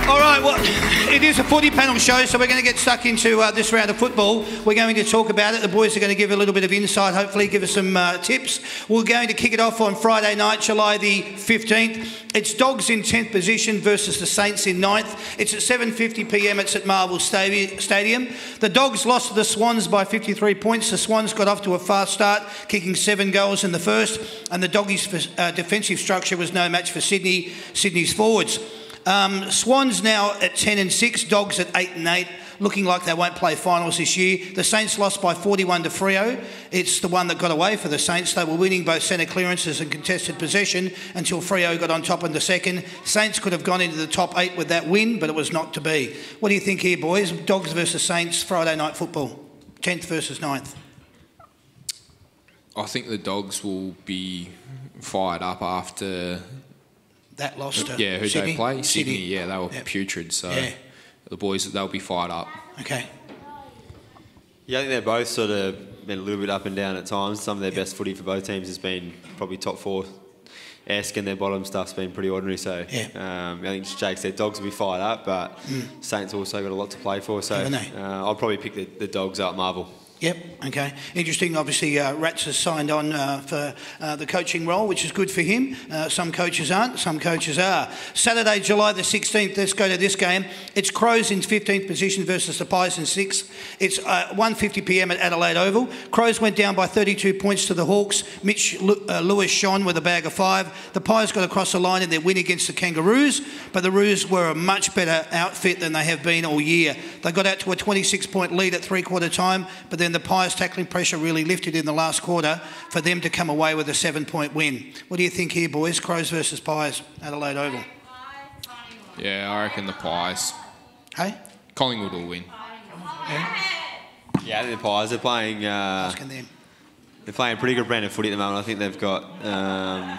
All right, well, it is a footy panel show, so we're going to get stuck into uh, this round of football. We're going to talk about it. The boys are going to give a little bit of insight, hopefully, give us some uh, tips. We're going to kick it off on Friday night, July the 15th. It's Dogs in 10th position versus the Saints in 9th. It's at 7.50pm. It's at Marvel Stadium. The Dogs lost to the Swans by 53 points. The Swans got off to a fast start, kicking seven goals in the first, and the Doggies' uh, defensive structure was no match for Sydney. Sydney's forwards. Um, Swans now at 10 and 6, Dogs at 8 and 8, looking like they won't play finals this year. The Saints lost by 41 to Freo. It's the one that got away for the Saints. They were winning both centre clearances and contested possession until Freo got on top in the second. Saints could have gone into the top eight with that win, but it was not to be. What do you think here, boys? Dogs versus Saints, Friday night football, 10th versus 9th. I think the dogs will be fired up after That loss to yeah who Sydney? they play Sydney. Sydney. Yeah, they were Yep. putrid. So Yeah. the boys they'll be fired up. Okay. yeah, I think they're both sort of been a little bit up and down at times. Some of their best footy for both teams has been probably top four esque, and their bottom stuff's been pretty ordinary. So Yeah. um, I think Jake said dogs will be fired up, but Saints also got a lot to play for. So uh, I'll probably pick the, the dogs up Marvel. Yep. Okay. Interesting. Obviously, uh, Rats has signed on uh, for uh, the coaching role, which is good for him. Uh, some coaches aren't. Some coaches are. Saturday, July the 16th. Let's go to this game. It's Crows in 15th position versus the Pies in sixth. It's uh, 1:50 p.m. at Adelaide Oval. Crows went down by 32 points to the Hawks. Mitch uh, Lewis shone with a bag of five. The Pies got across the line in their win against the Kangaroos, but the Roos were a much better outfit than they have been all year. They got out to a 26-point lead at three-quarter time, but then the Pies tackling pressure really lifted in the last quarter for them to come away with a seven-point win. What do you think here, boys? Crows versus Pies, Adelaide Oval. Yeah, I reckon the Pies. Hey, Collingwood will win. Yeah, I think the Pies are playing. Uh, asking them. they're playing a pretty good brand of footy at the moment. I think they've got um,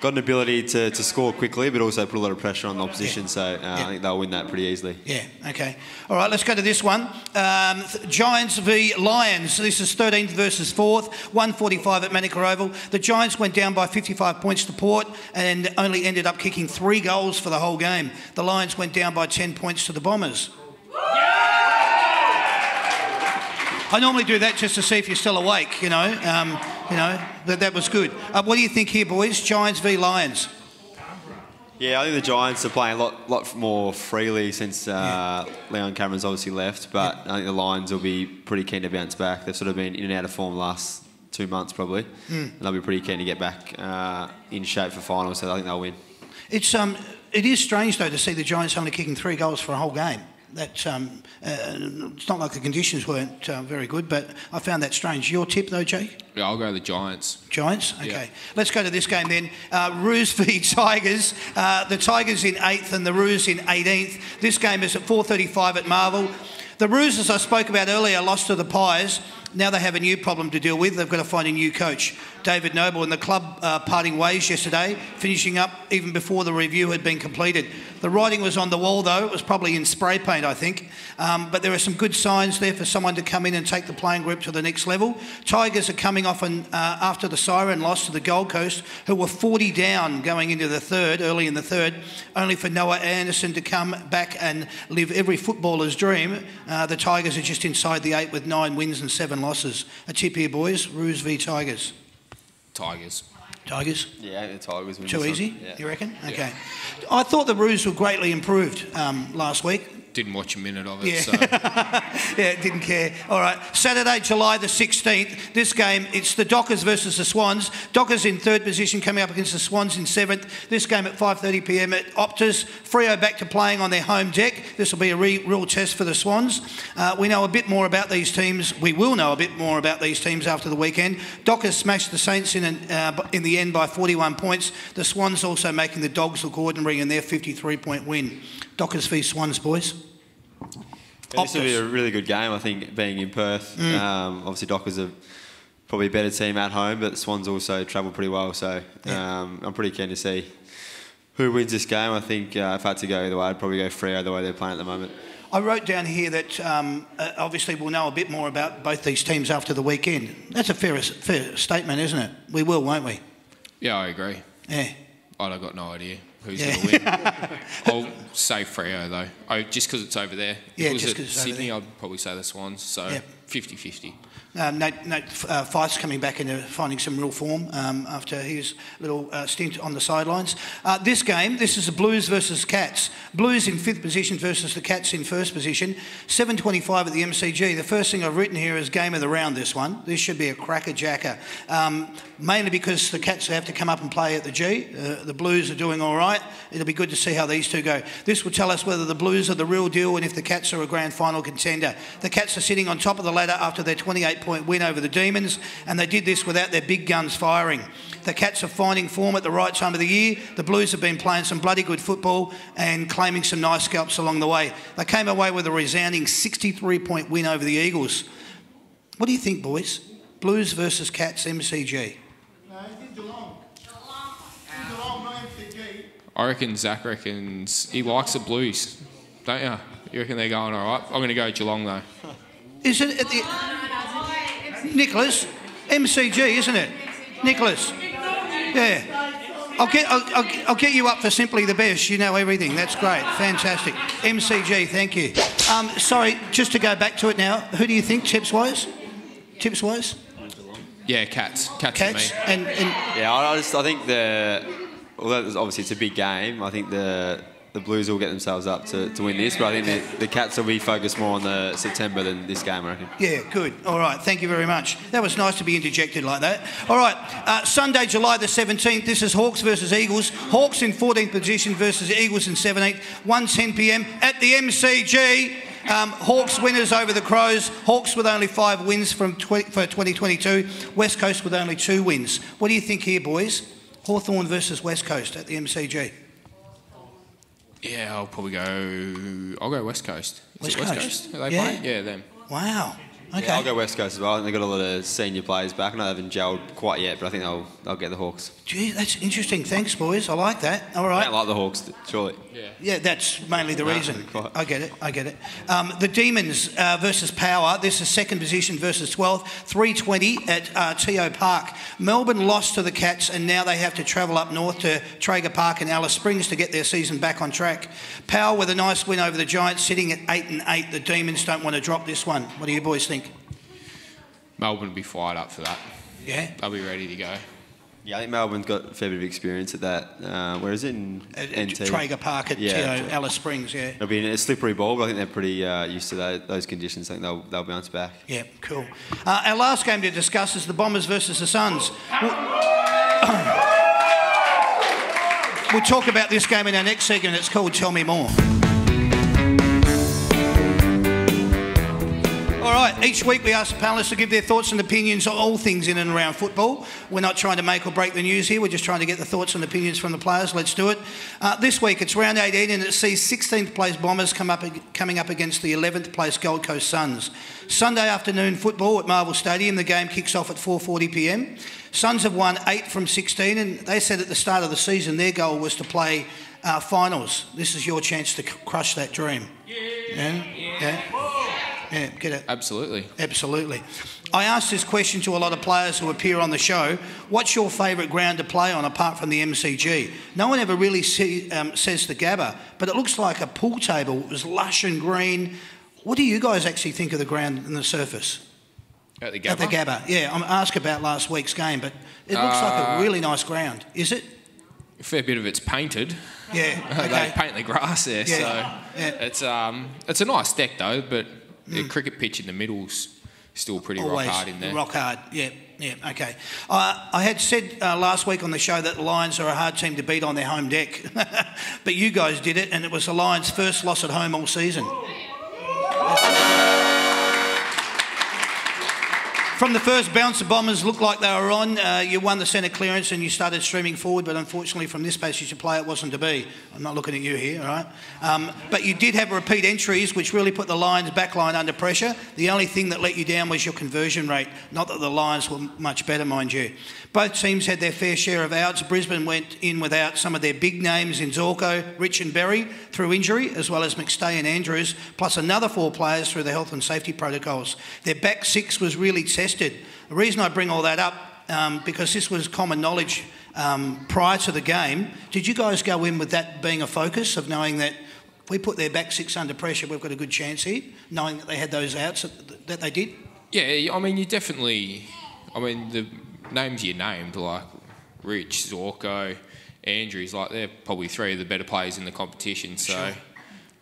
got an ability to, to score quickly, but also put a lot of pressure on the opposition. Yeah. So uh, Yeah. I think they'll win that pretty easily. Yeah, okay. All right, let's go to this one. Um, Giants v Lions. This is 13th versus 4th, 145 at Manuka Oval. The Giants went down by 55 points to Port and only ended up kicking three goals for the whole game. The Lions went down by 10 points to the Bombers. I normally do that just to see if you're still awake, you know. Um, you know, but that was good. Uh, what do you think here, boys? Giants v Lions. Yeah, I think the Giants are playing a lot, lot more freely since uh, Leon Cameron's obviously left, but I think the Lions will be pretty keen to bounce back. They've sort of been in and out of form the last two months probably, Hmm. and they'll be pretty keen to get back uh, in shape for finals. So I think they'll win. It's um, it is strange though to see the Giants only kicking three goals for a whole game. That's um, uh, it's not like the conditions weren't uh, very good, but I found that strange. Your tip though, Jake? Yeah, I'll go the Giants. Giants. Okay, let's go to this game then. Uh, Roos v Tigers. Uh, the Tigers in eighth and the Roos in 18th. This game is at 4:35 at Marvel. The Roos, as I spoke about earlier, lost to the Pies. Now they have a new problem to deal with. They've got to find a new coach. David Noble and the club uh, parting ways yesterday, finishing up even before the review had been completed. The writing was on the wall, though. It was probably in spray paint, I think. Um, but there are some good signs there for someone to come in and take the playing group to the next level. Tigers are coming off an, uh, after the siren loss to the Gold Coast, who were 40 down going into the third, early in the third, only for Noah Anderson to come back and live every footballer's dream. Uh, the Tigers are just inside the eight with nine wins and seven losses. A tip here, boys. Roos v Tigers. Tigers. Tigers. Yeah, I the Tigers. Too easy, Yeah. you reckon? Okay. I thought the Roos were greatly improved um, last week. Didn't watch a minute of it. Yeah. So yeah, didn't care. All right. Saturday, July the 16th. This game, it's the Dockers versus the Swans. Dockers in third position coming up against the Swans in seventh. This game at 5.30pm at Optus. Frio back to playing on their home deck. This will be a re- real test for the Swans. Uh, we know a bit more about these teams. We will know a bit more about these teams after the weekend. Dockers smashed the Saints in, an, uh, in the end by 41 points. The Swans also making the Dogs look ordinary in their 53 point win. Dockers v Swans, boys. Yeah, this will be a really good game, I think, being in Perth. Mm. Um, obviously, Dockers are probably a better team at home, but the Swans also travel pretty well. So um, I'm pretty keen to see who wins this game. I think uh, if I had to go either way, I'd probably go Freo the way they're playing at the moment. I wrote down here that um, uh, obviously we'll know a bit more about both these teams after the weekend. That's a fair, fair statement, isn't it? We will, won't we? yeah, I agree. Yeah. I've got no idea who's Yeah. going to win. I'll say Freo though. Oh, just because it's over there. Yeah, it was just at 'cause it's over Sydney. I'd probably say the Swans. So Yeah. 50-50. Um, Nate, Nate uh, Fyfe's coming back into finding some real form um, after his little uh, stint on the sidelines. Uh, this game, this is the Blues versus Cats. Blues in fifth position versus the Cats in first position. 7.25 at the MCG. The first thing I've written here is game of the round, this one. This should be a cracker jacker. Um, mainly because the Cats have to come up and play at the G. Uh, the Blues are doing all right. It'll be good to see how these two go. This will tell us whether the Blues are the real deal and if the Cats are a grand final contender. The Cats are sitting on top of the ladder after their 28 point win over the Demons, and they did this without their big guns firing. The Cats are finding form at the right time of the year. The Blues have been playing some bloody good football and claiming some nice scalps along the way. They came away with a resounding 63 point win over the Eagles. What do you think, boys? Blues versus Cats MCG. I reckon Zach reckons he likes the Blues, don't you? You reckon they're going all right? I'm going to go Geelong though. Is it at the Nicholas? MCG, isn't it? Nicholas. Yeah. I'll get, I'll, I'll, I'll get you up for simply the best. You know everything. That's great. Fantastic. MCG, thank you. Um, sorry, just to go back to it now. Who do you think, tips wise? Tips wise? Yeah, Cats. Cats, Cats? for me. And, and Yeah, I, I just I think the although it's- obviously it's a big game, I think the the Blues will get themselves up to, to win this, but I think the, the Cats will be focused more on the September than this game, I reckon. Yeah, good. All right, thank you very much. That was nice to be interjected like that. All right, uh, Sunday, July the 17th, this is Hawks versus Eagles. Hawks in 14th position versus Eagles in 17th, 1.10 pm at the MCG. Um, Hawks winners over the Crows. Hawks with only five wins from 20, for 2022. West Coast with only two wins. What do you think here, boys? Hawthorn versus West Coast at the MCG. Yeah, I'll probably go. I'll go West Coast. Is West it West Coast? Coast? Are they Yeah. playing? Yeah, them. Wow. Okay. Yeah, I'll go West Coast as well. I think they've got a lot of senior players back. I know they haven't gelled quite yet, but I think they'll they'll get the Hawks. Gee, that's interesting. Thanks, boys. I like that. All right. I don't like the Hawks, surely. Yeah, that's mainly the No, reason. quite. I get it. I get it. Um, the Demons uh, versus Power. This is second position versus 12th. 320 at uh, TO Park. Melbourne lost to the Cats, and now they have to travel up north to Traeger Park and Alice Springs to get their season back on track. Power with a nice win over the Giants, sitting at eight and eight. The Demons don't want to drop this one. What do you boys think? Melbourne will be fired up for that. Yeah. They'll be ready to go. Yeah, I think Melbourne's got a fair bit of experience at that. Uh, where is it? In At, at NT. Traeger Park at Yeah. TO Alice Springs. Yeah. It'll be a slippery ball, but I think they're pretty uh, used to that, those conditions. I think they'll, they'll bounce back. Yeah, cool. Uh, our last game to discuss is the Bombers versus the Suns. We'll, we'll talk about this game in our next segment. It's called Tell Me More. Right, each week we ask the panellists to give their thoughts and opinions on all things in and around football. We're not trying to make or break the news here, we're just trying to get the thoughts and opinions from the players. Let's do it. Uh, this week it's round 18 and it sees 16th place Bombers come up, coming up against the 11th place Gold Coast Suns. Sunday afternoon football at Marvel Stadium, the game kicks off at 4.40pm. Suns have won 8 from 16 and they said at the start of the season their goal was to play uh, finals. This is your chance to c- crush that dream. Yeah? Yeah? Yeah, get it. Absolutely. Absolutely. I asked this question to a lot of players who appear on the show. What's your favourite ground to play on apart from the MCG? No one ever really see, um, says the Gabba, but it looks like a pool table. It was lush and green. What do you guys actually think of the ground and the surface? At the Gabba. At the Gabba, yeah. I'm asked about last week's game, but it looks like Uh, a really nice ground. Is it? a fair bit of it's painted. Yeah. they paint the grass there, Yeah, so yeah. it's um it's a nice deck though, but the Mm. cricket pitch in the middle's still pretty Always rock hard in there. rock hard. Yeah. Yeah. Okay. Uh, I had said uh, last week on the show that the Lions are a hard team to beat on their home deck, but you guys did it, and it was the Lions' first loss at home all season. From the first bounce, the Bombers looked like they were on. Uh, you won the centre clearance and you started streaming forward, but unfortunately, from this passage of play, it wasn't to be. I'm not looking at you here, all right? Um, but you did have repeat entries, which really put the Lions' backline under pressure. The only thing that let you down was your conversion rate. Not that the Lions were much better, mind you. Both teams had their fair share of outs. Brisbane went in without some of their big names in Zorko, Rich and Berry through injury, as well as McStay and Andrews, plus another four players through the health and safety protocols. Their back six was really The reason I bring all that up, um, because this was common knowledge um, prior to the game, did you guys go in with that being a focus of knowing that if we put their back six under pressure, we've got a good chance here, knowing that they had those outs that, they did? Yeah, I mean, you definitely. I mean, the names you named, like Rich, Zorko, Andrews, like they're probably three of the better players in the competition. So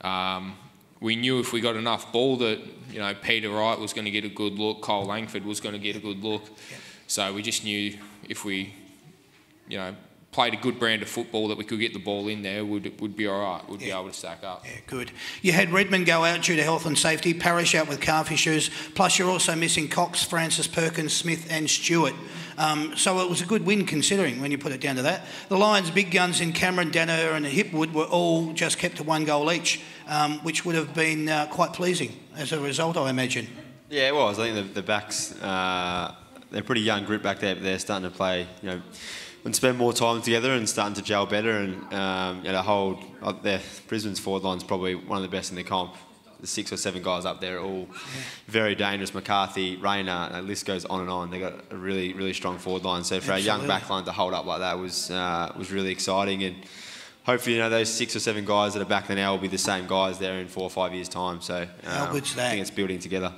um, we knew if we got enough ball that you know Peter Wright was going to get a good look, Kyle Langford was going to get a good look. So we just knew if we, you know, played a good brand of football that we could get the ball in there, would would be all right. We'd be able to stack up. Yeah, good. You had Redman go out due to health and safety, Parish out with calf issues, plus you're also missing Cox, Francis, Perkins, Smith, and Stewart. Um, so it was a good win considering when you put it down to that. The Lions' big guns in Cameron, Daniher, and Hipwood were all just kept to one goal each, um, which would have been uh, quite pleasing as a result, I imagine. Yeah, it was. I think the, the backs, uh, they're a pretty young group back there, but they're starting to play, you know, and spend more time together and starting to gel better. And um, you know, the whole, uh, their, Brisbane's forward line's probably one of the best in the comp. The six or seven guys up there are all very dangerous. McCarthy, Rayner, the list goes on and on. They've got a really, really strong forward line. So for our young Absolutely. back line to hold up like that was uh, was really exciting. And hopefully, you know, those six or seven guys that are back there now will be the same guys there in four or five years' time. So um, I think it's building together.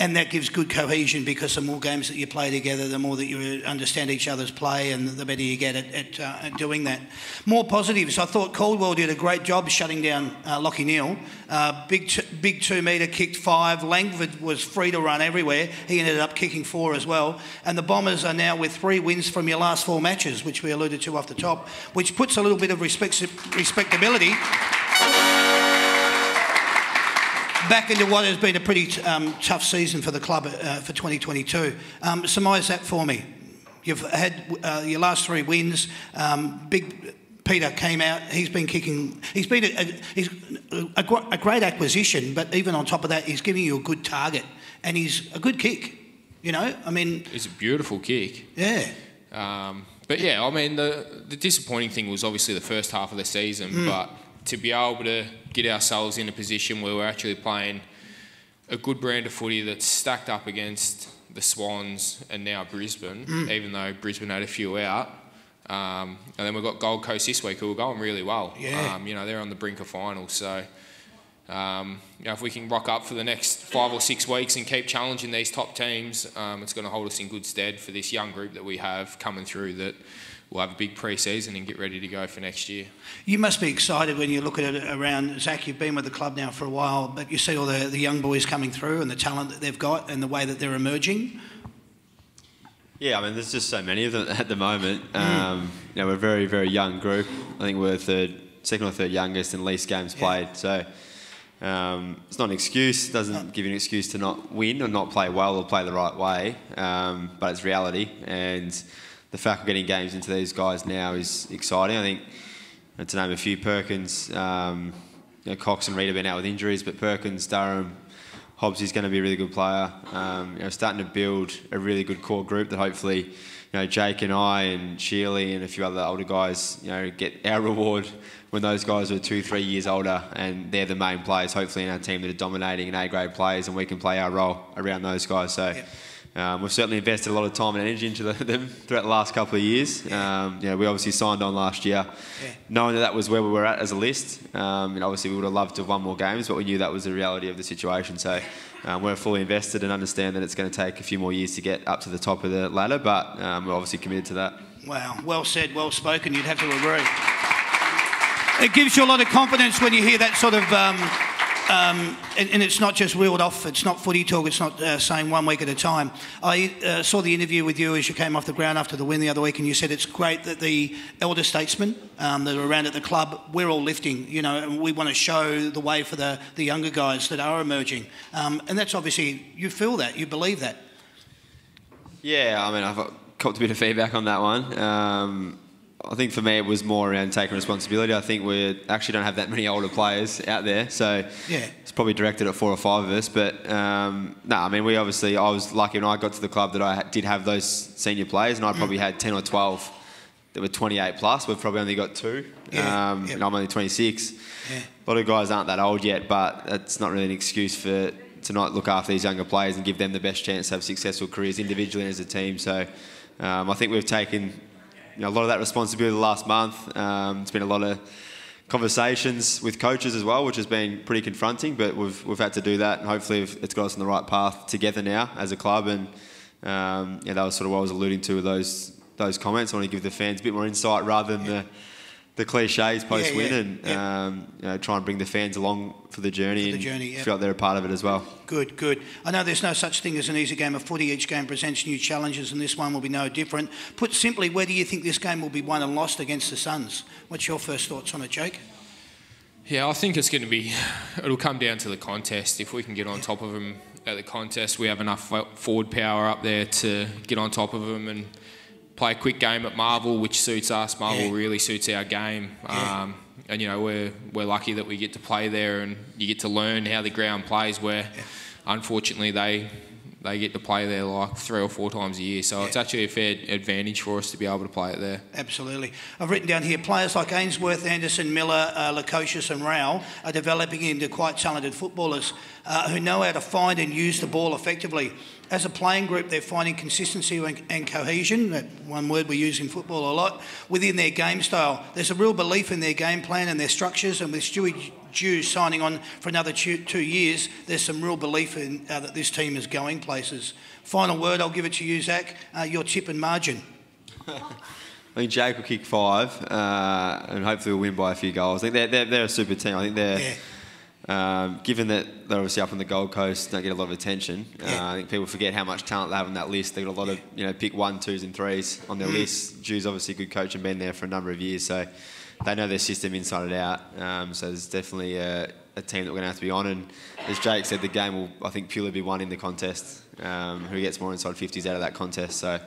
And that gives good cohesion because the more games that you play together, the more that you understand each other's play and the better you get at, at, uh, at doing that. More positives. I thought Caldwell did a great job shutting down uh, Lachie Neale. Uh, big, t- big two metre, kicked five. Langford was free to run everywhere. He ended up kicking four as well. And the Bombers are now with three wins from your last four matches, which we alluded to off the top, which puts a little bit of respect- respectability back into what has been a pretty um, tough season for the club uh, for 2022. Um, surmise that for me. You've had uh, your last three wins. Um, big Peter came out. He's been kicking. He's been a, a, he's a, a great acquisition, but even on top of that, he's giving you a good target, and he's a good kick. You know, I mean, It's a beautiful kick. yeah, Um, but yeah, I mean, the, the disappointing thing was obviously the first half of the season, Hmm. but to be able to get ourselves in a position where we're actually playing a good brand of footy that's stacked up against the Swans and now Brisbane, Hmm. even though Brisbane had a few out. Um, and then we've got Gold Coast this week who are going really well. Yeah. Um, you know, they're on the brink of finals. So, um, you know, if we can rock up for the next five or six weeks and keep challenging these top teams, um, it's going to hold us in good stead for this young group that we have coming through that will have a big pre-season and get ready to go for next year. you must be excited when you look at it around. Zach, you've been with the club now for a while, but you see all the, the young boys coming through and the talent that they've got and the way that they're emerging. Yeah, I mean, there's just so many of them at the moment. Um, you know, we're a very, very young group. I think we're third, second or third youngest and least games played. So um, it's not an excuse. It doesn't give you an excuse to not win or not play well or play the right way. Um, but it's reality, and the fact of getting games into these guys now is exciting. I think to name a few, Perkins, um, you know, Cox and Reed have been out with injuries, but Perkins, Durham, Hobbs is going to be a really good player. Um, you know, starting to build a really good core group that hopefully, you know, Jake and I and Sheely and a few other older guys, you know, get our reward when those guys are two, three years older and they're the main players, hopefully in our team that are dominating and A grade players and we can play our role around those guys. So um, we've certainly invested a lot of time and energy into the, them throughout the last couple of years. Um, know, we obviously signed on last year, Yeah. knowing that that was where we were at as a list. Um, and obviously, we would have loved to have won more games, but we knew that was the reality of the situation. So um, we're fully invested and understand that it's going to take a few more years to get up to the top of the ladder, but um, we're obviously committed to that. Wow, well said, well spoken. You'd have to agree. It gives you a lot of confidence when you hear that sort of. Um, um, and, and it's not just wheeled off, it's not footy talk, it's not uh, saying one week at a time. I uh, saw the interview with you as you came off the ground after the win the other week, and you said it's great that the elder statesmen um, that are around at the club, we're all lifting, you know, and we want to show the way for the, the younger guys that are emerging. Um, and that's obviously, you feel that, you believe that. Yeah, I mean, I've copped a bit of feedback on that one. I think for me it was more around taking responsibility. I think we actually don't have that many older players out there, so Yeah. it's probably directed at four or five of us. But um, no, I mean we obviously I was lucky when I got to the club that I did have those senior players, and I probably had ten or twelve that were 28 plus. We've probably only got two, Yeah, um, yep. and I'm only 26. Yeah. A lot of guys aren't that old yet, but that's not really an excuse for to not look after these younger players and give them the best chance to have successful careers individually and as a team. So um, I think we've taken you know, a lot of that responsibility the last month. Um, it's been a lot of conversations with coaches as well, which has been pretty confronting, but we've, we've had to do that, and hopefully it's got us on the right path together now as a club. And um, yeah, that was sort of what I was alluding to with those those comments. I want to give the fans a bit more insight rather than the the cliches post win, yeah, and yeah. Um, you know, try and bring the fans along for the journey the and journey, yeah. feel like they're a part of it as well. Good, good. I know there's no such thing as an easy game of footy. Each game presents new challenges, and this one will be no different. Put simply, where do you think this game will be won and lost against the Suns? What's your first thoughts on it, Jake? Yeah, I think it's going to be. It'll come down to the contest. If we can get on top of them at the contest, we have enough forward power up there to get on top of them and play a quick game at Marvel, which suits us. Marvel Yeah. really suits our game. Yeah. Um, and you know we're we're lucky that we get to play there and you get to learn how the ground plays. Where unfortunately they they get to play there like three or four times a year. So it's actually a fair advantage for us to be able to play it there. Absolutely. I've written down here players like Ainsworth, Anderson, Miller, uh, Lukosius, and Rowell are developing into quite talented footballers uh, who know how to find and use the ball effectively. As a playing group, they're finding consistency and, and cohesion, that one word we use in football a lot, within their game style. There's a real belief in their game plan and their structures, and with Stewie Dew signing on for another two, two years, there's some real belief in uh, that this team is going places. Final word, I'll give it to you, Zach. Uh, your tip and margin. I think Jake will kick five, uh, and hopefully we'll win by a few goals. I think they're, they're, they're a super team. I think they're, Yeah. um, given that they're obviously up on the Gold Coast, don't get a lot of attention. Yeah. Uh, I think people forget how much talent they have on that list. They've got a lot of you know pick one, twos, and threes on their Mm. list. Dew's obviously a good coach and been there for a number of years, so they know their system inside and out. Um, so there's definitely a, a team that we're going to have to be on. And as Jake said, the game will I think purely be won in the contest. Um, who gets more inside 50s out of that contest? So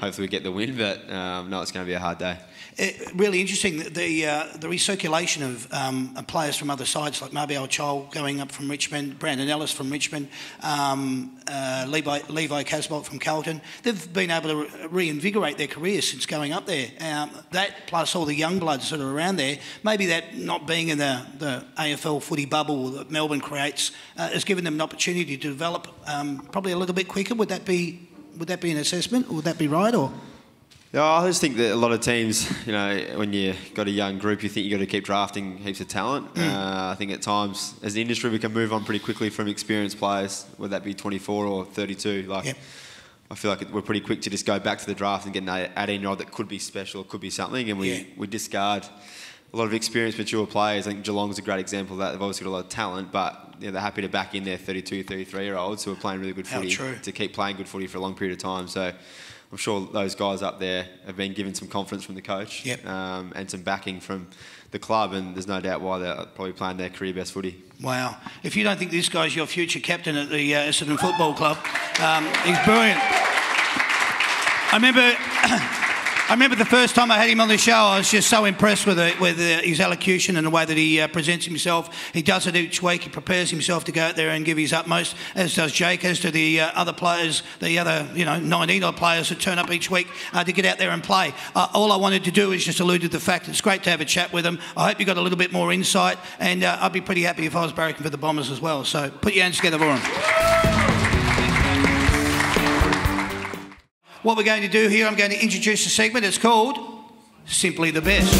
hopefully we get the win, but um, no, it's going to be a hard day. It, really interesting the uh, the recirculation of um, players from other sides like Mabior Chol going up from Richmond, Brandon Ellis from Richmond, um, uh, Levi, Levi Casboult from Carlton. They've been able to re- reinvigorate their careers since going up there. Um, that plus all the young bloods that are around there, maybe that not being in the, the AFL footy bubble that Melbourne creates uh, has given them an opportunity to develop um, probably a little bit quicker. Would that be would that be an assessment? Or would that be right? Or Yeah, I just think that a lot of teams, you know, when you got a young group, you think you got to keep drafting heaps of talent. Mm. Uh, I think at times, as an industry, we can move on pretty quickly from experienced players, whether that be 24 or 32. Like, Yep. I feel like we're pretty quick to just go back to the draft and get an 18 year old that could be special, could be something, and we, Yeah. we discard a lot of experienced, mature players. I think Geelong's a great example of that. They've obviously got a lot of talent, but you know, they're happy to back in their 32, 33 year olds who are playing really good How footy true. to keep playing good footy for a long period of time. So I'm sure those guys up there have been given some confidence from the coach Yep. um, and some backing from the club, and there's no doubt why they're probably playing their career best footy. Wow. If you don't think this guy's your future captain at the uh, Essendon Football Club, um, he's brilliant. I remember. I remember the first time I had him on the show, I was just so impressed with, it, with his elocution and the way that he uh, presents himself. He does it each week. He prepares himself to go out there and give his utmost, as does Jake, as do the uh, other players, the other, you know, 19 odd players that turn up each week uh, to get out there and play. Uh, all I wanted to do is just allude to the fact it's great to have a chat with him. I hope you got a little bit more insight, and uh, I'd be pretty happy if I was barracking for the Bombers as well. So put your hands together for him. What we're going to do here, I'm going to introduce a segment. It's called Simply the Best.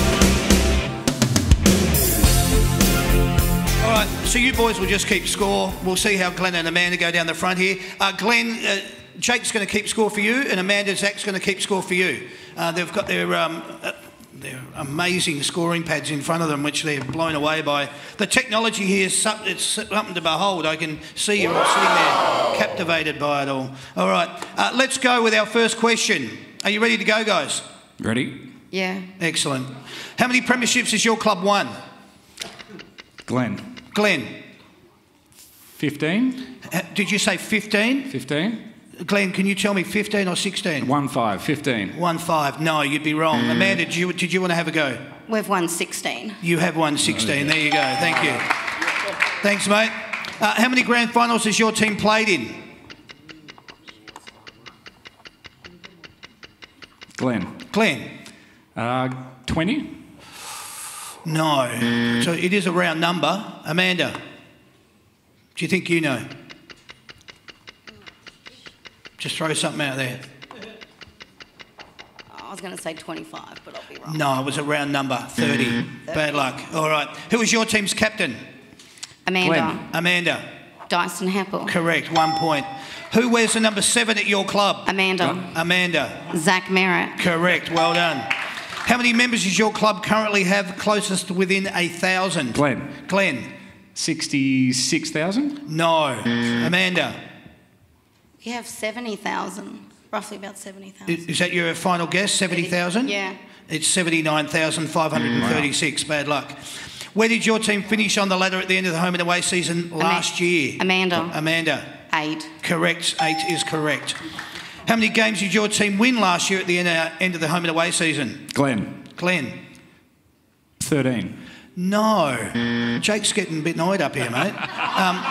All right, so you boys will just keep score. We'll see how Glenn and Amanda go down the front here. Uh, Glenn, uh, Jake's going to keep score for you, and Amanda Zach's going to keep score for you. Uh, they've got their um, uh, their amazing scoring pads in front of them, which they're blown away by. The technology here is it's something to behold. I can see you're all sitting there captivated by it all. All right, uh, let's go with our first question. Are you ready to go, guys? Ready? Yeah. Excellent. How many premierships has your club won? Glenn. Glenn, 15? uh, did you say 15? 15? Glenn, can you tell me 15 or 16? 1 5. 15. One five. No, you'd be wrong. Amanda, did you, did you want to have a go? We've won 16. You have won 16. There you go. Thank you. Thanks, mate. Uh, how many grand finals has your team played in? Glenn. Glenn? Uh, 20? No. So it is a round number. Amanda? Do you think you know? Just throw something out there. I was going to say 25, but I'll be wrong. No, it was a round number. 30. Bad luck. All right. Who was your team's captain? Amanda. Glenn. Amanda. Dyson Heppell. Correct. One point. Who wears the number seven at your club? Amanda. Amanda. Zach Merrett. Correct. Well done. How many members does your club currently have closest to within a thousand? Glenn. Glenn. 66,000? No. Amanda. You have 70,000. Roughly about 70,000. Is is that your final guess? 70,000? Yeah. It's 79,536. Bad luck. Where did your team finish on the ladder at the end of the home and away season last year? Amanda. Amanda. Eight. Correct. Eight is correct. How many games did your team win last year at the end of, end of the home and away season? Glenn. Glenn. 13. No. Jake's getting a bit annoyed up here, mate. Um,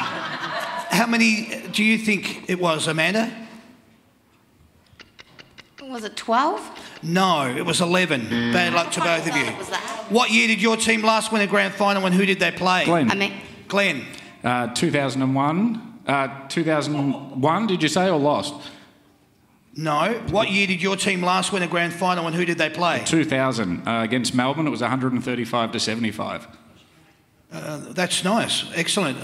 how many do you think it was, Amanda? Was it 12? No, it was 11. Bad luck to both of you. What was that? What year did your team last win a grand final and who did they play? Glenn. I mean, Glenn. Uh, 2001. Uh, 2001, did you say, or lost? No. What year did your team last win a grand final and who did they play? 2000. Uh, against Melbourne, it was 135 to 75. That's nice. Excellent.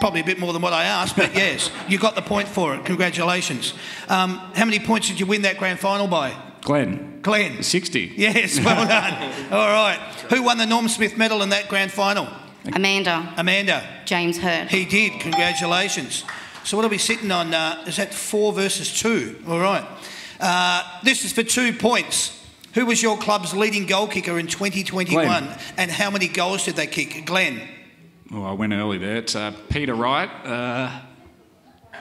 Probably a bit more than what I asked, but yes, you got the point for it. Congratulations. Um, how many points did you win that grand final by? Glenn. Glenn. 60. Yes, well done. All right. Who won the Norm Smith medal in that grand final? Amanda. Amanda. James Hird. He did. Congratulations. So what are we sitting on? Uh, is that four versus two? All right. Uh, this is for two points. Who was your club's leading goal kicker in 2021? Glenn. And how many goals did they kick? Glenn. Oh, I went early there. It's uh, Peter Wright. Uh,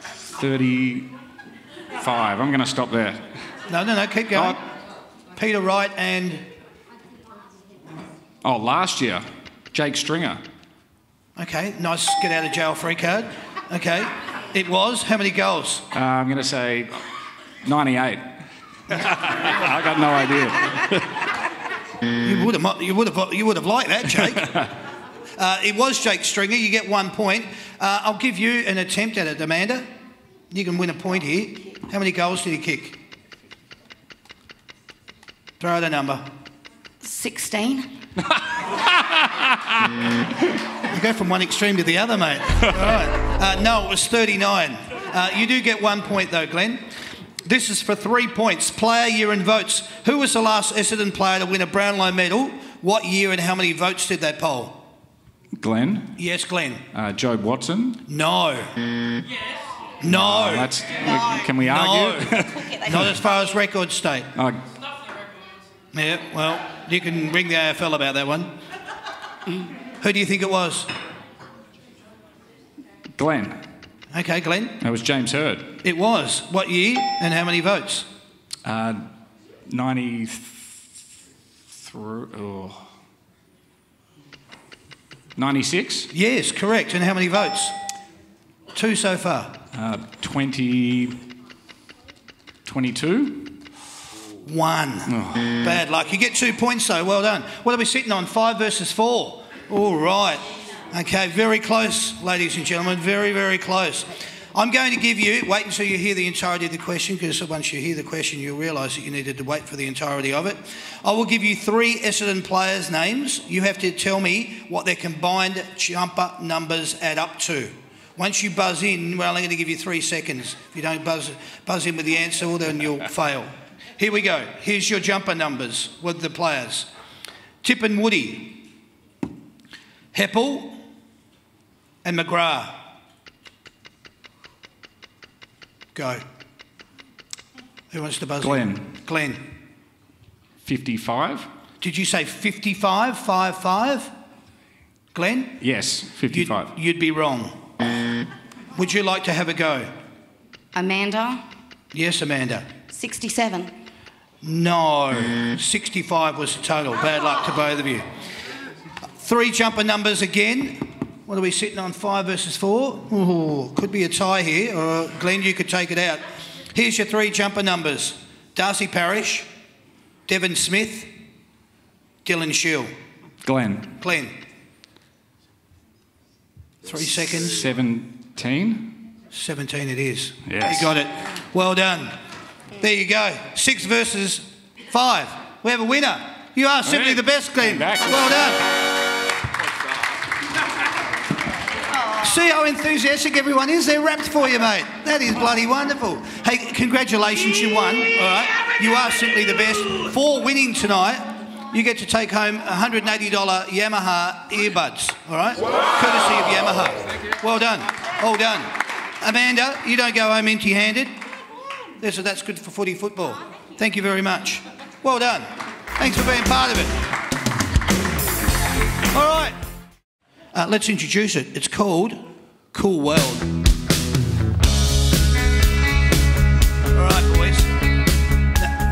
35. I'm going to stop there. No, no, no. Keep going. Peter Wright and Oh, last year, Jake Stringer. okay, nice get out of jail free card. Okay, it was how many goals? Uh, I'm going to say 98. I got no idea. You would have, you would have, you would have liked that, Jake. uh, it was Jake Stringer. You get one point. Uh, I'll give you an attempt at it, Amanda. You can win a point here. How many goals did he kick? Throw out a number. 16. You go from one extreme to the other, mate. All right. Uh, no, it was 39. Uh, you do get one point, though, Glenn. This is for three points. Player, year, and votes. Who was the last Essendon player to win a Brownlow medal? What year and how many votes did they poll? Glenn. Yes, Glenn. Uh, Jobe Watson. No. No. That's, Can we no. argue? Not as far as records state. Oh, Yeah, well, you can ring the AFL about that one. Who do you think it was? Glenn. Okay, Glenn. That was James Hird. It was. What year and how many votes? Uh, 93. Oh. 96. Yes, correct. And how many votes? Two so far. Uh, 20. 22. One. Bad luck. You get two points though. Well done. What are we sitting on? Five versus four. All right. Okay, very close, ladies and gentlemen. Very, very close. I'm going to give you, wait until you hear the entirety of the question, because once you hear the question, you'll realise that you needed to wait for the entirety of it. I will give you three Essendon players' names. You have to tell me what their combined jumper numbers add up to. Once you buzz in, we're only going to give you three seconds. If you don't buzz, buzz in with the answer, well, then you'll fail. Here we go. Here's your jumper numbers with the players. Tip and Woody, Heppell, and McGrath. Go. Who wants to buzz Glenn. in? Glenn. Glenn. 55? Did you say 55? 5 5? Glenn? Yes, You'd, 55. you'd be wrong. Would you like to have a go? Amanda, Yes, Amanda. 67. No. 65 was the total. Bad luck to both of you. Three jumper numbers again. What are we sitting on? Five versus four? Ooh, could be a tie here, or Glenn, you could take it out. Here's your three jumper numbers Darcy Parish, Devon Smith, Dylan Shiel. Glenn, Glenn. Three seconds. 17? 17 it is. Yes. You got it. Well done. There you go. Six versus five. We have a winner. You are simply the best, Glenn. Well done. See how enthusiastic everyone is? They're rapt for you, mate. That is bloody wonderful. Hey, congratulations, you won. All right. You are simply the best. For winning tonight, you get to take home $180 Yamaha earbuds. All right. Courtesy of Yamaha. Well done. Well done. Amanda, you don't go home empty-handed. That's, that's good for footy football. Thank you very much. Well done. Thanks for being part of it. All right. Uh, let's introduce it. It's called Cool World. All right, boys.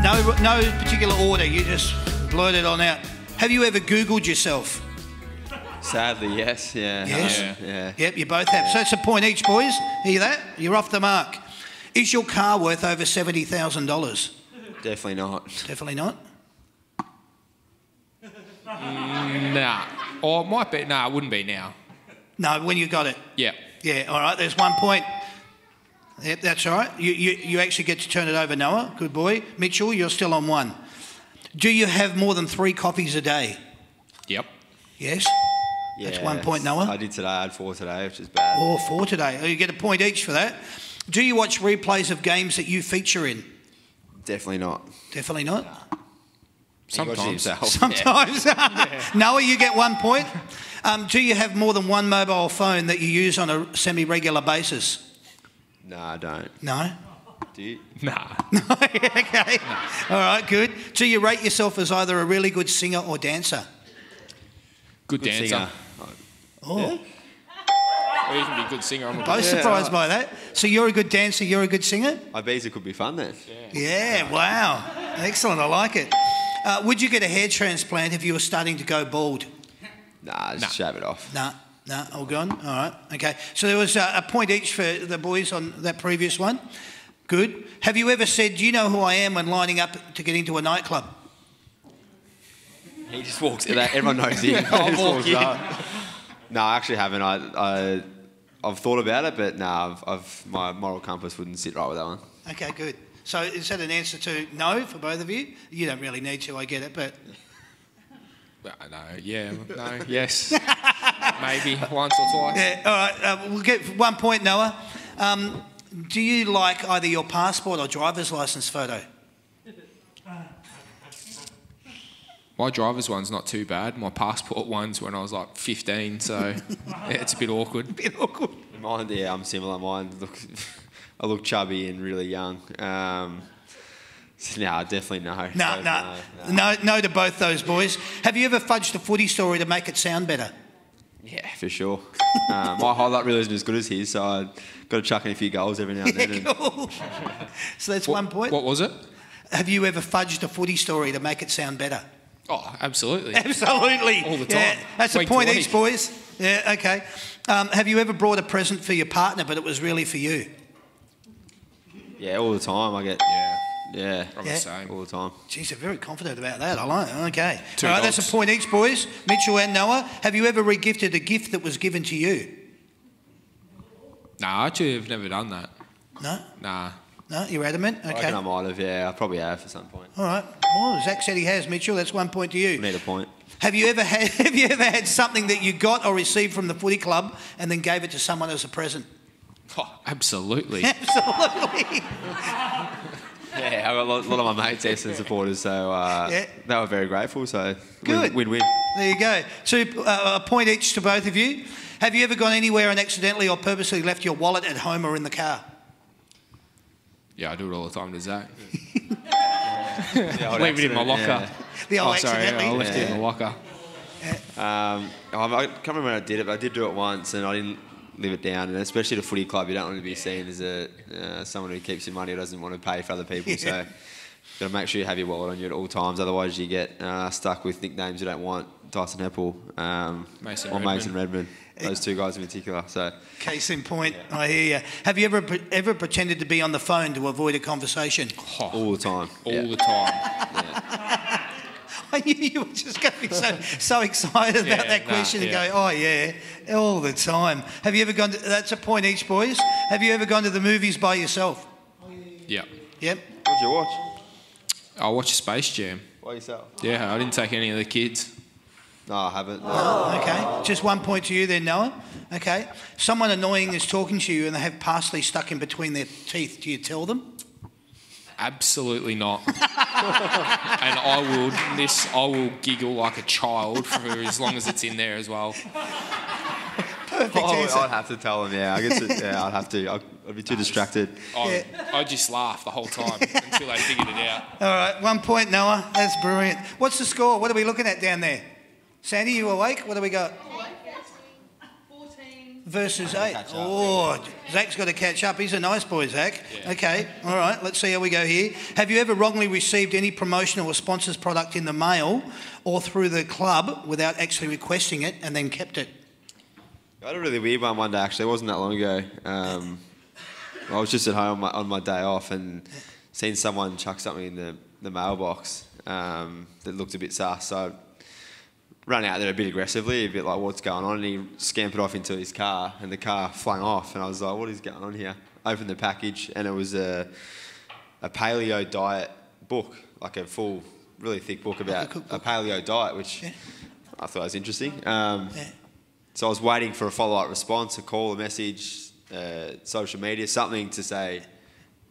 No, no particular order. You just blurt it on out. Have you ever Googled yourself? Sadly, yes. Yeah. Yes? Yeah. yeah. Yep, you both have. So it's a point each, boys. Hear that? You're off the mark. Is your car worth over $70,000? Definitely not. Definitely not. Nah. Or it might be. Nah, it wouldn't be now. No, when you got it. Yeah. Yeah, all right, there's one point. Yep, that's all right. You, you, you actually get to turn it over, Noah. Good boy. Mitchell, you're still on one. Do you have more than three coffees a day? Yep. Yes? Yeah. That's one point, Noah. I did today. I had four today, which is bad. Or four today. Oh, You get a point each for that. Do you watch replays of games that you feature in? Definitely not. Definitely not. He watches Sometimes. himself. Sometimes. Noah, you get one point. Um, do you have more than one mobile phone that you use on a semi regular basis? No, I don't. No? Do you? Nah. okay. All right, good. Do you rate yourself as either a really good singer or dancer? Good, Good dancer. singer. Oh, Or you can be a good singer. I'm a both good surprised by that. So you're a good dancer, you're a good singer? Ibiza could be fun then. Yeah, wow. Excellent, I like it. Uh, would you get a hair transplant if you were starting to go bald? Nah, just shave it off. Nah, nah, all gone. All right, okay. So there was uh, a point each for the boys on that previous one. Good. Have you ever said, "Do you know who I am?" when lining up to get into a nightclub? He just walks in. Everyone knows him. I'll He just walk walks in. No, I actually haven't. I, I, I've thought about it, but no, I've, I've, my moral compass wouldn't sit right with that one. Okay, good. So is that an answer to no for both of you? You don't really need to, I get it, but Uh, no, yeah, no, yes. Maybe once or twice. yeah. All right, uh, we'll get one point, Noah. Um, do you like either your passport or driver's license photo? My driver's one's not too bad. My passport one's when I was like 15, so yeah, it's a bit awkward. Bit awkward. Mine, yeah, I'm similar. Mine look, I look chubby and really young. Um, so no, definitely no. No, Both no, no. no, no to both those boys. Have you ever fudged a footy story to make it sound better? Yeah, for sure. uh, my highlight reel isn't as good as his, so I got to chuck in a few goals every now and then. and Cool. so that's one point. What was it? Have you ever fudged a footy story to make it sound better? Oh, absolutely. Absolutely. All the Yeah, time. that's a Week to point each, boys. Yeah, okay. Um, have you ever brought a present for your partner, but it was really for you? yeah, all the time I get. Yeah, Yeah, I'm Yeah. the same. all the time. Jeez, they're very confident about that. I like it. Okay. Two All right, that's a point each, boys. Mitchell and Noah. Have you ever regifted a gift that was given to you? Nah, actually, I've never done that. No? Nah. No? You're adamant? I Okay. reckon I might have, yeah. I probably have at some point. All right. Well, Zach said he has, Mitchell. That's one point to you. Need a point. Have you ever had Have you ever had something that you got or received from the footy club and then gave it to someone as a present? Oh, absolutely. Absolutely. Yeah, I got a lot, lot of my mates Essendon supporters, so uh, Yeah. they were very grateful. So Good. win win. There you go. Two uh, a point each to both of you. Have you ever gone anywhere and accidentally or purposely left your wallet at home or in the car? yeah, I do it all the time to Zach. Yeah, I'd Leave it in my locker. yeah. The old Oh, sorry, accidentally. I left it in Yeah. the locker. Um, I can't remember when I did it, but I did do it once, and I didn't live it down. And especially at a footy club, you don't want to be seen as a uh, someone who keeps your money or doesn't want to pay for other people. So, Yeah. got to make sure you have your wallet on you at all times. Otherwise, you get uh, stuck with nicknames you don't want. Dyson Heppell um, Mason or Mason Redman. Redmond. Those two guys in particular. So, Case in point, I hear you. Have you ever ever pretended to be on the phone to avoid a conversation? Oh, all the time. all Yeah. the time. I knew you were just going to be so so excited about Yeah, that nah, question and yeah. go, oh yeah, all the time. Have you ever gone? To, that's a point each, boys. Have you ever gone to the movies by yourself? Yeah. Yep. What'd you watch? I watched Space Jam. By yourself? Yeah, I didn't take any of the kids. No, I haven't. No. Oh, okay. Just one point to you then, Noah. Okay. Someone annoying is talking to you and they have parsley stuck in between their teeth. Do you tell them? Absolutely not. and I will this I will giggle like a child for as long as it's in there as well. Perfect Oh, answer. I'd have to tell them. Yeah, I guess. It, yeah, I'd have to. I'd, I'd be too distracted. I, I just laugh the whole time until they figured it out. All right. One point, Noah. That's brilliant. What's the score? What are we looking at down there? Sandy, you awake? What do we got? Versus eight. Oh, Zach's got to catch up. He's a nice boy, Zach. Yeah. Okay, all right, let's see how we go here. Have you ever wrongly received any promotional or sponsors product in the mail or through the club without actually requesting it and then kept it? I had a really weird one one day. Actually, it wasn't that long ago. Um, I was just at home on my, on my day off and seen someone chuck something in the, the mailbox um, that looked a bit sus. So I ran out there a bit aggressively, a bit like, what's going on? And he scampered off into his car, and the car flung off. And I was like, what is going on here? Opened the package, and it was a, a paleo diet book, like a full, really thick book about a paleo diet, which Yeah. I thought was interesting. Um, Yeah. so I was waiting for a follow-up response, a call, a message, uh, social media, something to say,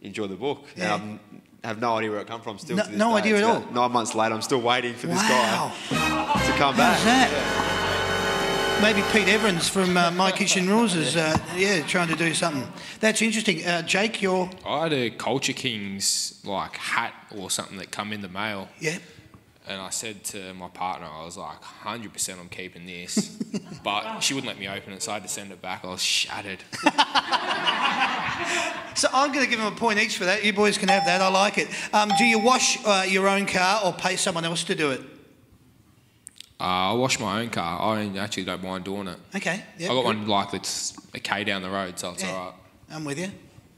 enjoy the book. Yeah. And I have no idea where it come from still. No- to this no day. idea It's at all? Nine months later, I'm still waiting for this Wow. guy to come How's back. that? Maybe Pete Evans from uh, My Kitchen Rules is, uh, yeah, trying to do something. That's interesting. Uh, Jake, you're, I had a Culture Kings like hat or something that come in the mail, yeah, and I said to my partner, I was like, hundred percent, I'm keeping this, but she wouldn't let me open it, so I had to send it back. I was shattered. So I'm going to give them a point each for that. You boys can have that. I like it. Um, do you wash uh, your own car or pay someone else to do it? Uh, I wash my own car. I actually don't mind doing it. Okay. Yeah, I got good. one like that's a k down the road, so it's Yeah. all right. I'm with you.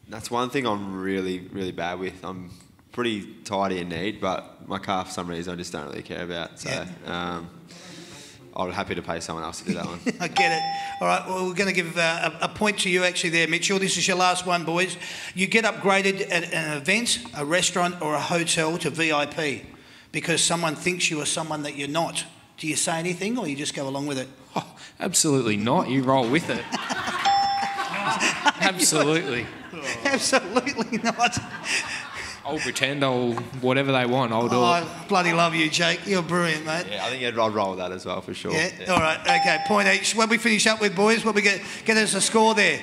That's one thing I'm really, really bad with. I'm pretty tidy and neat, but my car, for some reason, I just don't really care about. So Yeah. um, I'm happy to pay someone else to do that one. I get it. All right. Well, we're going to give uh, a, a point to you actually there, Mitchell. This is your last one, boys. You get upgraded at an event, a restaurant, or a hotel to VIP because someone thinks you are someone that you're not. Do you say anything or you just go along with it? Oh, absolutely not. You roll with it. absolutely. Absolutely not. I'll pretend I'll whatever they want. I'll do Oh, it. I bloody love you, Jake. You're brilliant, mate. yeah, I think you'd I'd roll that as well for sure. Yeah. All right. Okay. Point each. What we finish up with, boys? What we get? Get us a score there.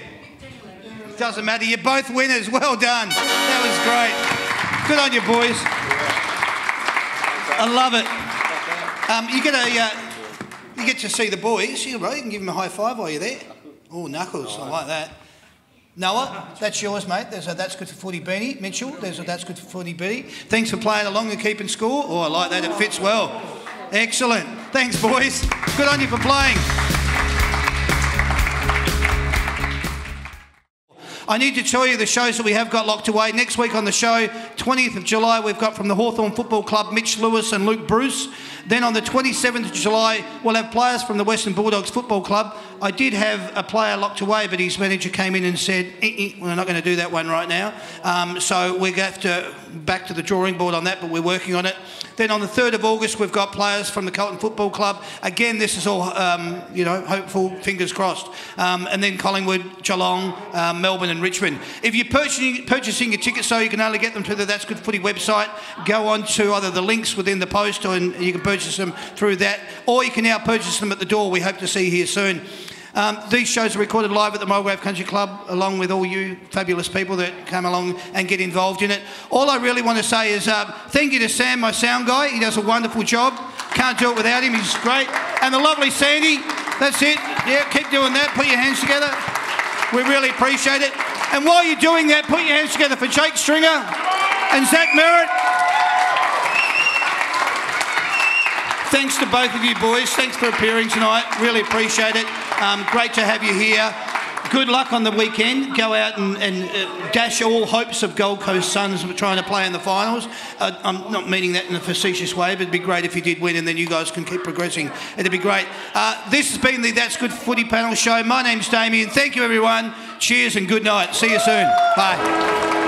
Doesn't matter. You're both winners. Well done. That was great. Good on you, boys. I love it. Um, you get a. Uh, you get to see the boys. You, right? You can give them a high five while you're there. Oh, knuckles. I like that. Noah, that's yours, mate. There's a That's Good for Footy beanie. Mitchell, there's a That's Good for Footy beanie. Thanks for playing along and keeping score. Oh, I like that. It fits well. Excellent. Thanks, boys. Good on you for playing. I need to tell you the shows that we have got locked away. Next week on the show, 20th of July, we've got from the Hawthorn Football Club, Mitch Lewis and Luke Breust. Then on the 27th of July, we'll have players from the Western Bulldogs Football Club. I did have a player locked away, but his manager came in and said, eh, eh, "We're not going to do that one right now." Um, so we have to back to the drawing board on that, but we're working on it. Then on the 3rd of August, we've got players from the Carlton Football Club. Again, this is all, um, you know, hopeful, fingers crossed. Um, and then Collingwood, Geelong, uh, Melbourne, and Richmond. If you're purchasing, purchasing your tickets, so you can only get them through the That's Good Footy website, go on to either the links within the post, or you can purchase them through that, or you can now purchase them at the door. We hope to see you here soon. Um, these shows are recorded live at the Mulgrave Country Club, along with all you fabulous people that come along and get involved in it. All I really want to say is uh, thank you to Sam, my sound guy. He does a wonderful job. Can't do it without him. He's great. And the lovely Sandy. That's it. Yeah, keep doing that. Put your hands together. We really appreciate it. And while you're doing that, put your hands together for Jake Stringer and Zach Merrett. Thanks to both of you boys. Thanks for appearing tonight. Really appreciate it. Um, great to have you here. Good luck on the weekend. Go out and, and uh, dash all hopes of Gold Coast Suns trying to play in the finals. Uh, I'm not meaning that in a facetious way, but it'd be great if you did win and then you guys can keep progressing. It'd be great. Uh, this has been the That's Good Footy panel show. My name's Damian. Thank you, everyone. Cheers and good night. See you soon. Bye.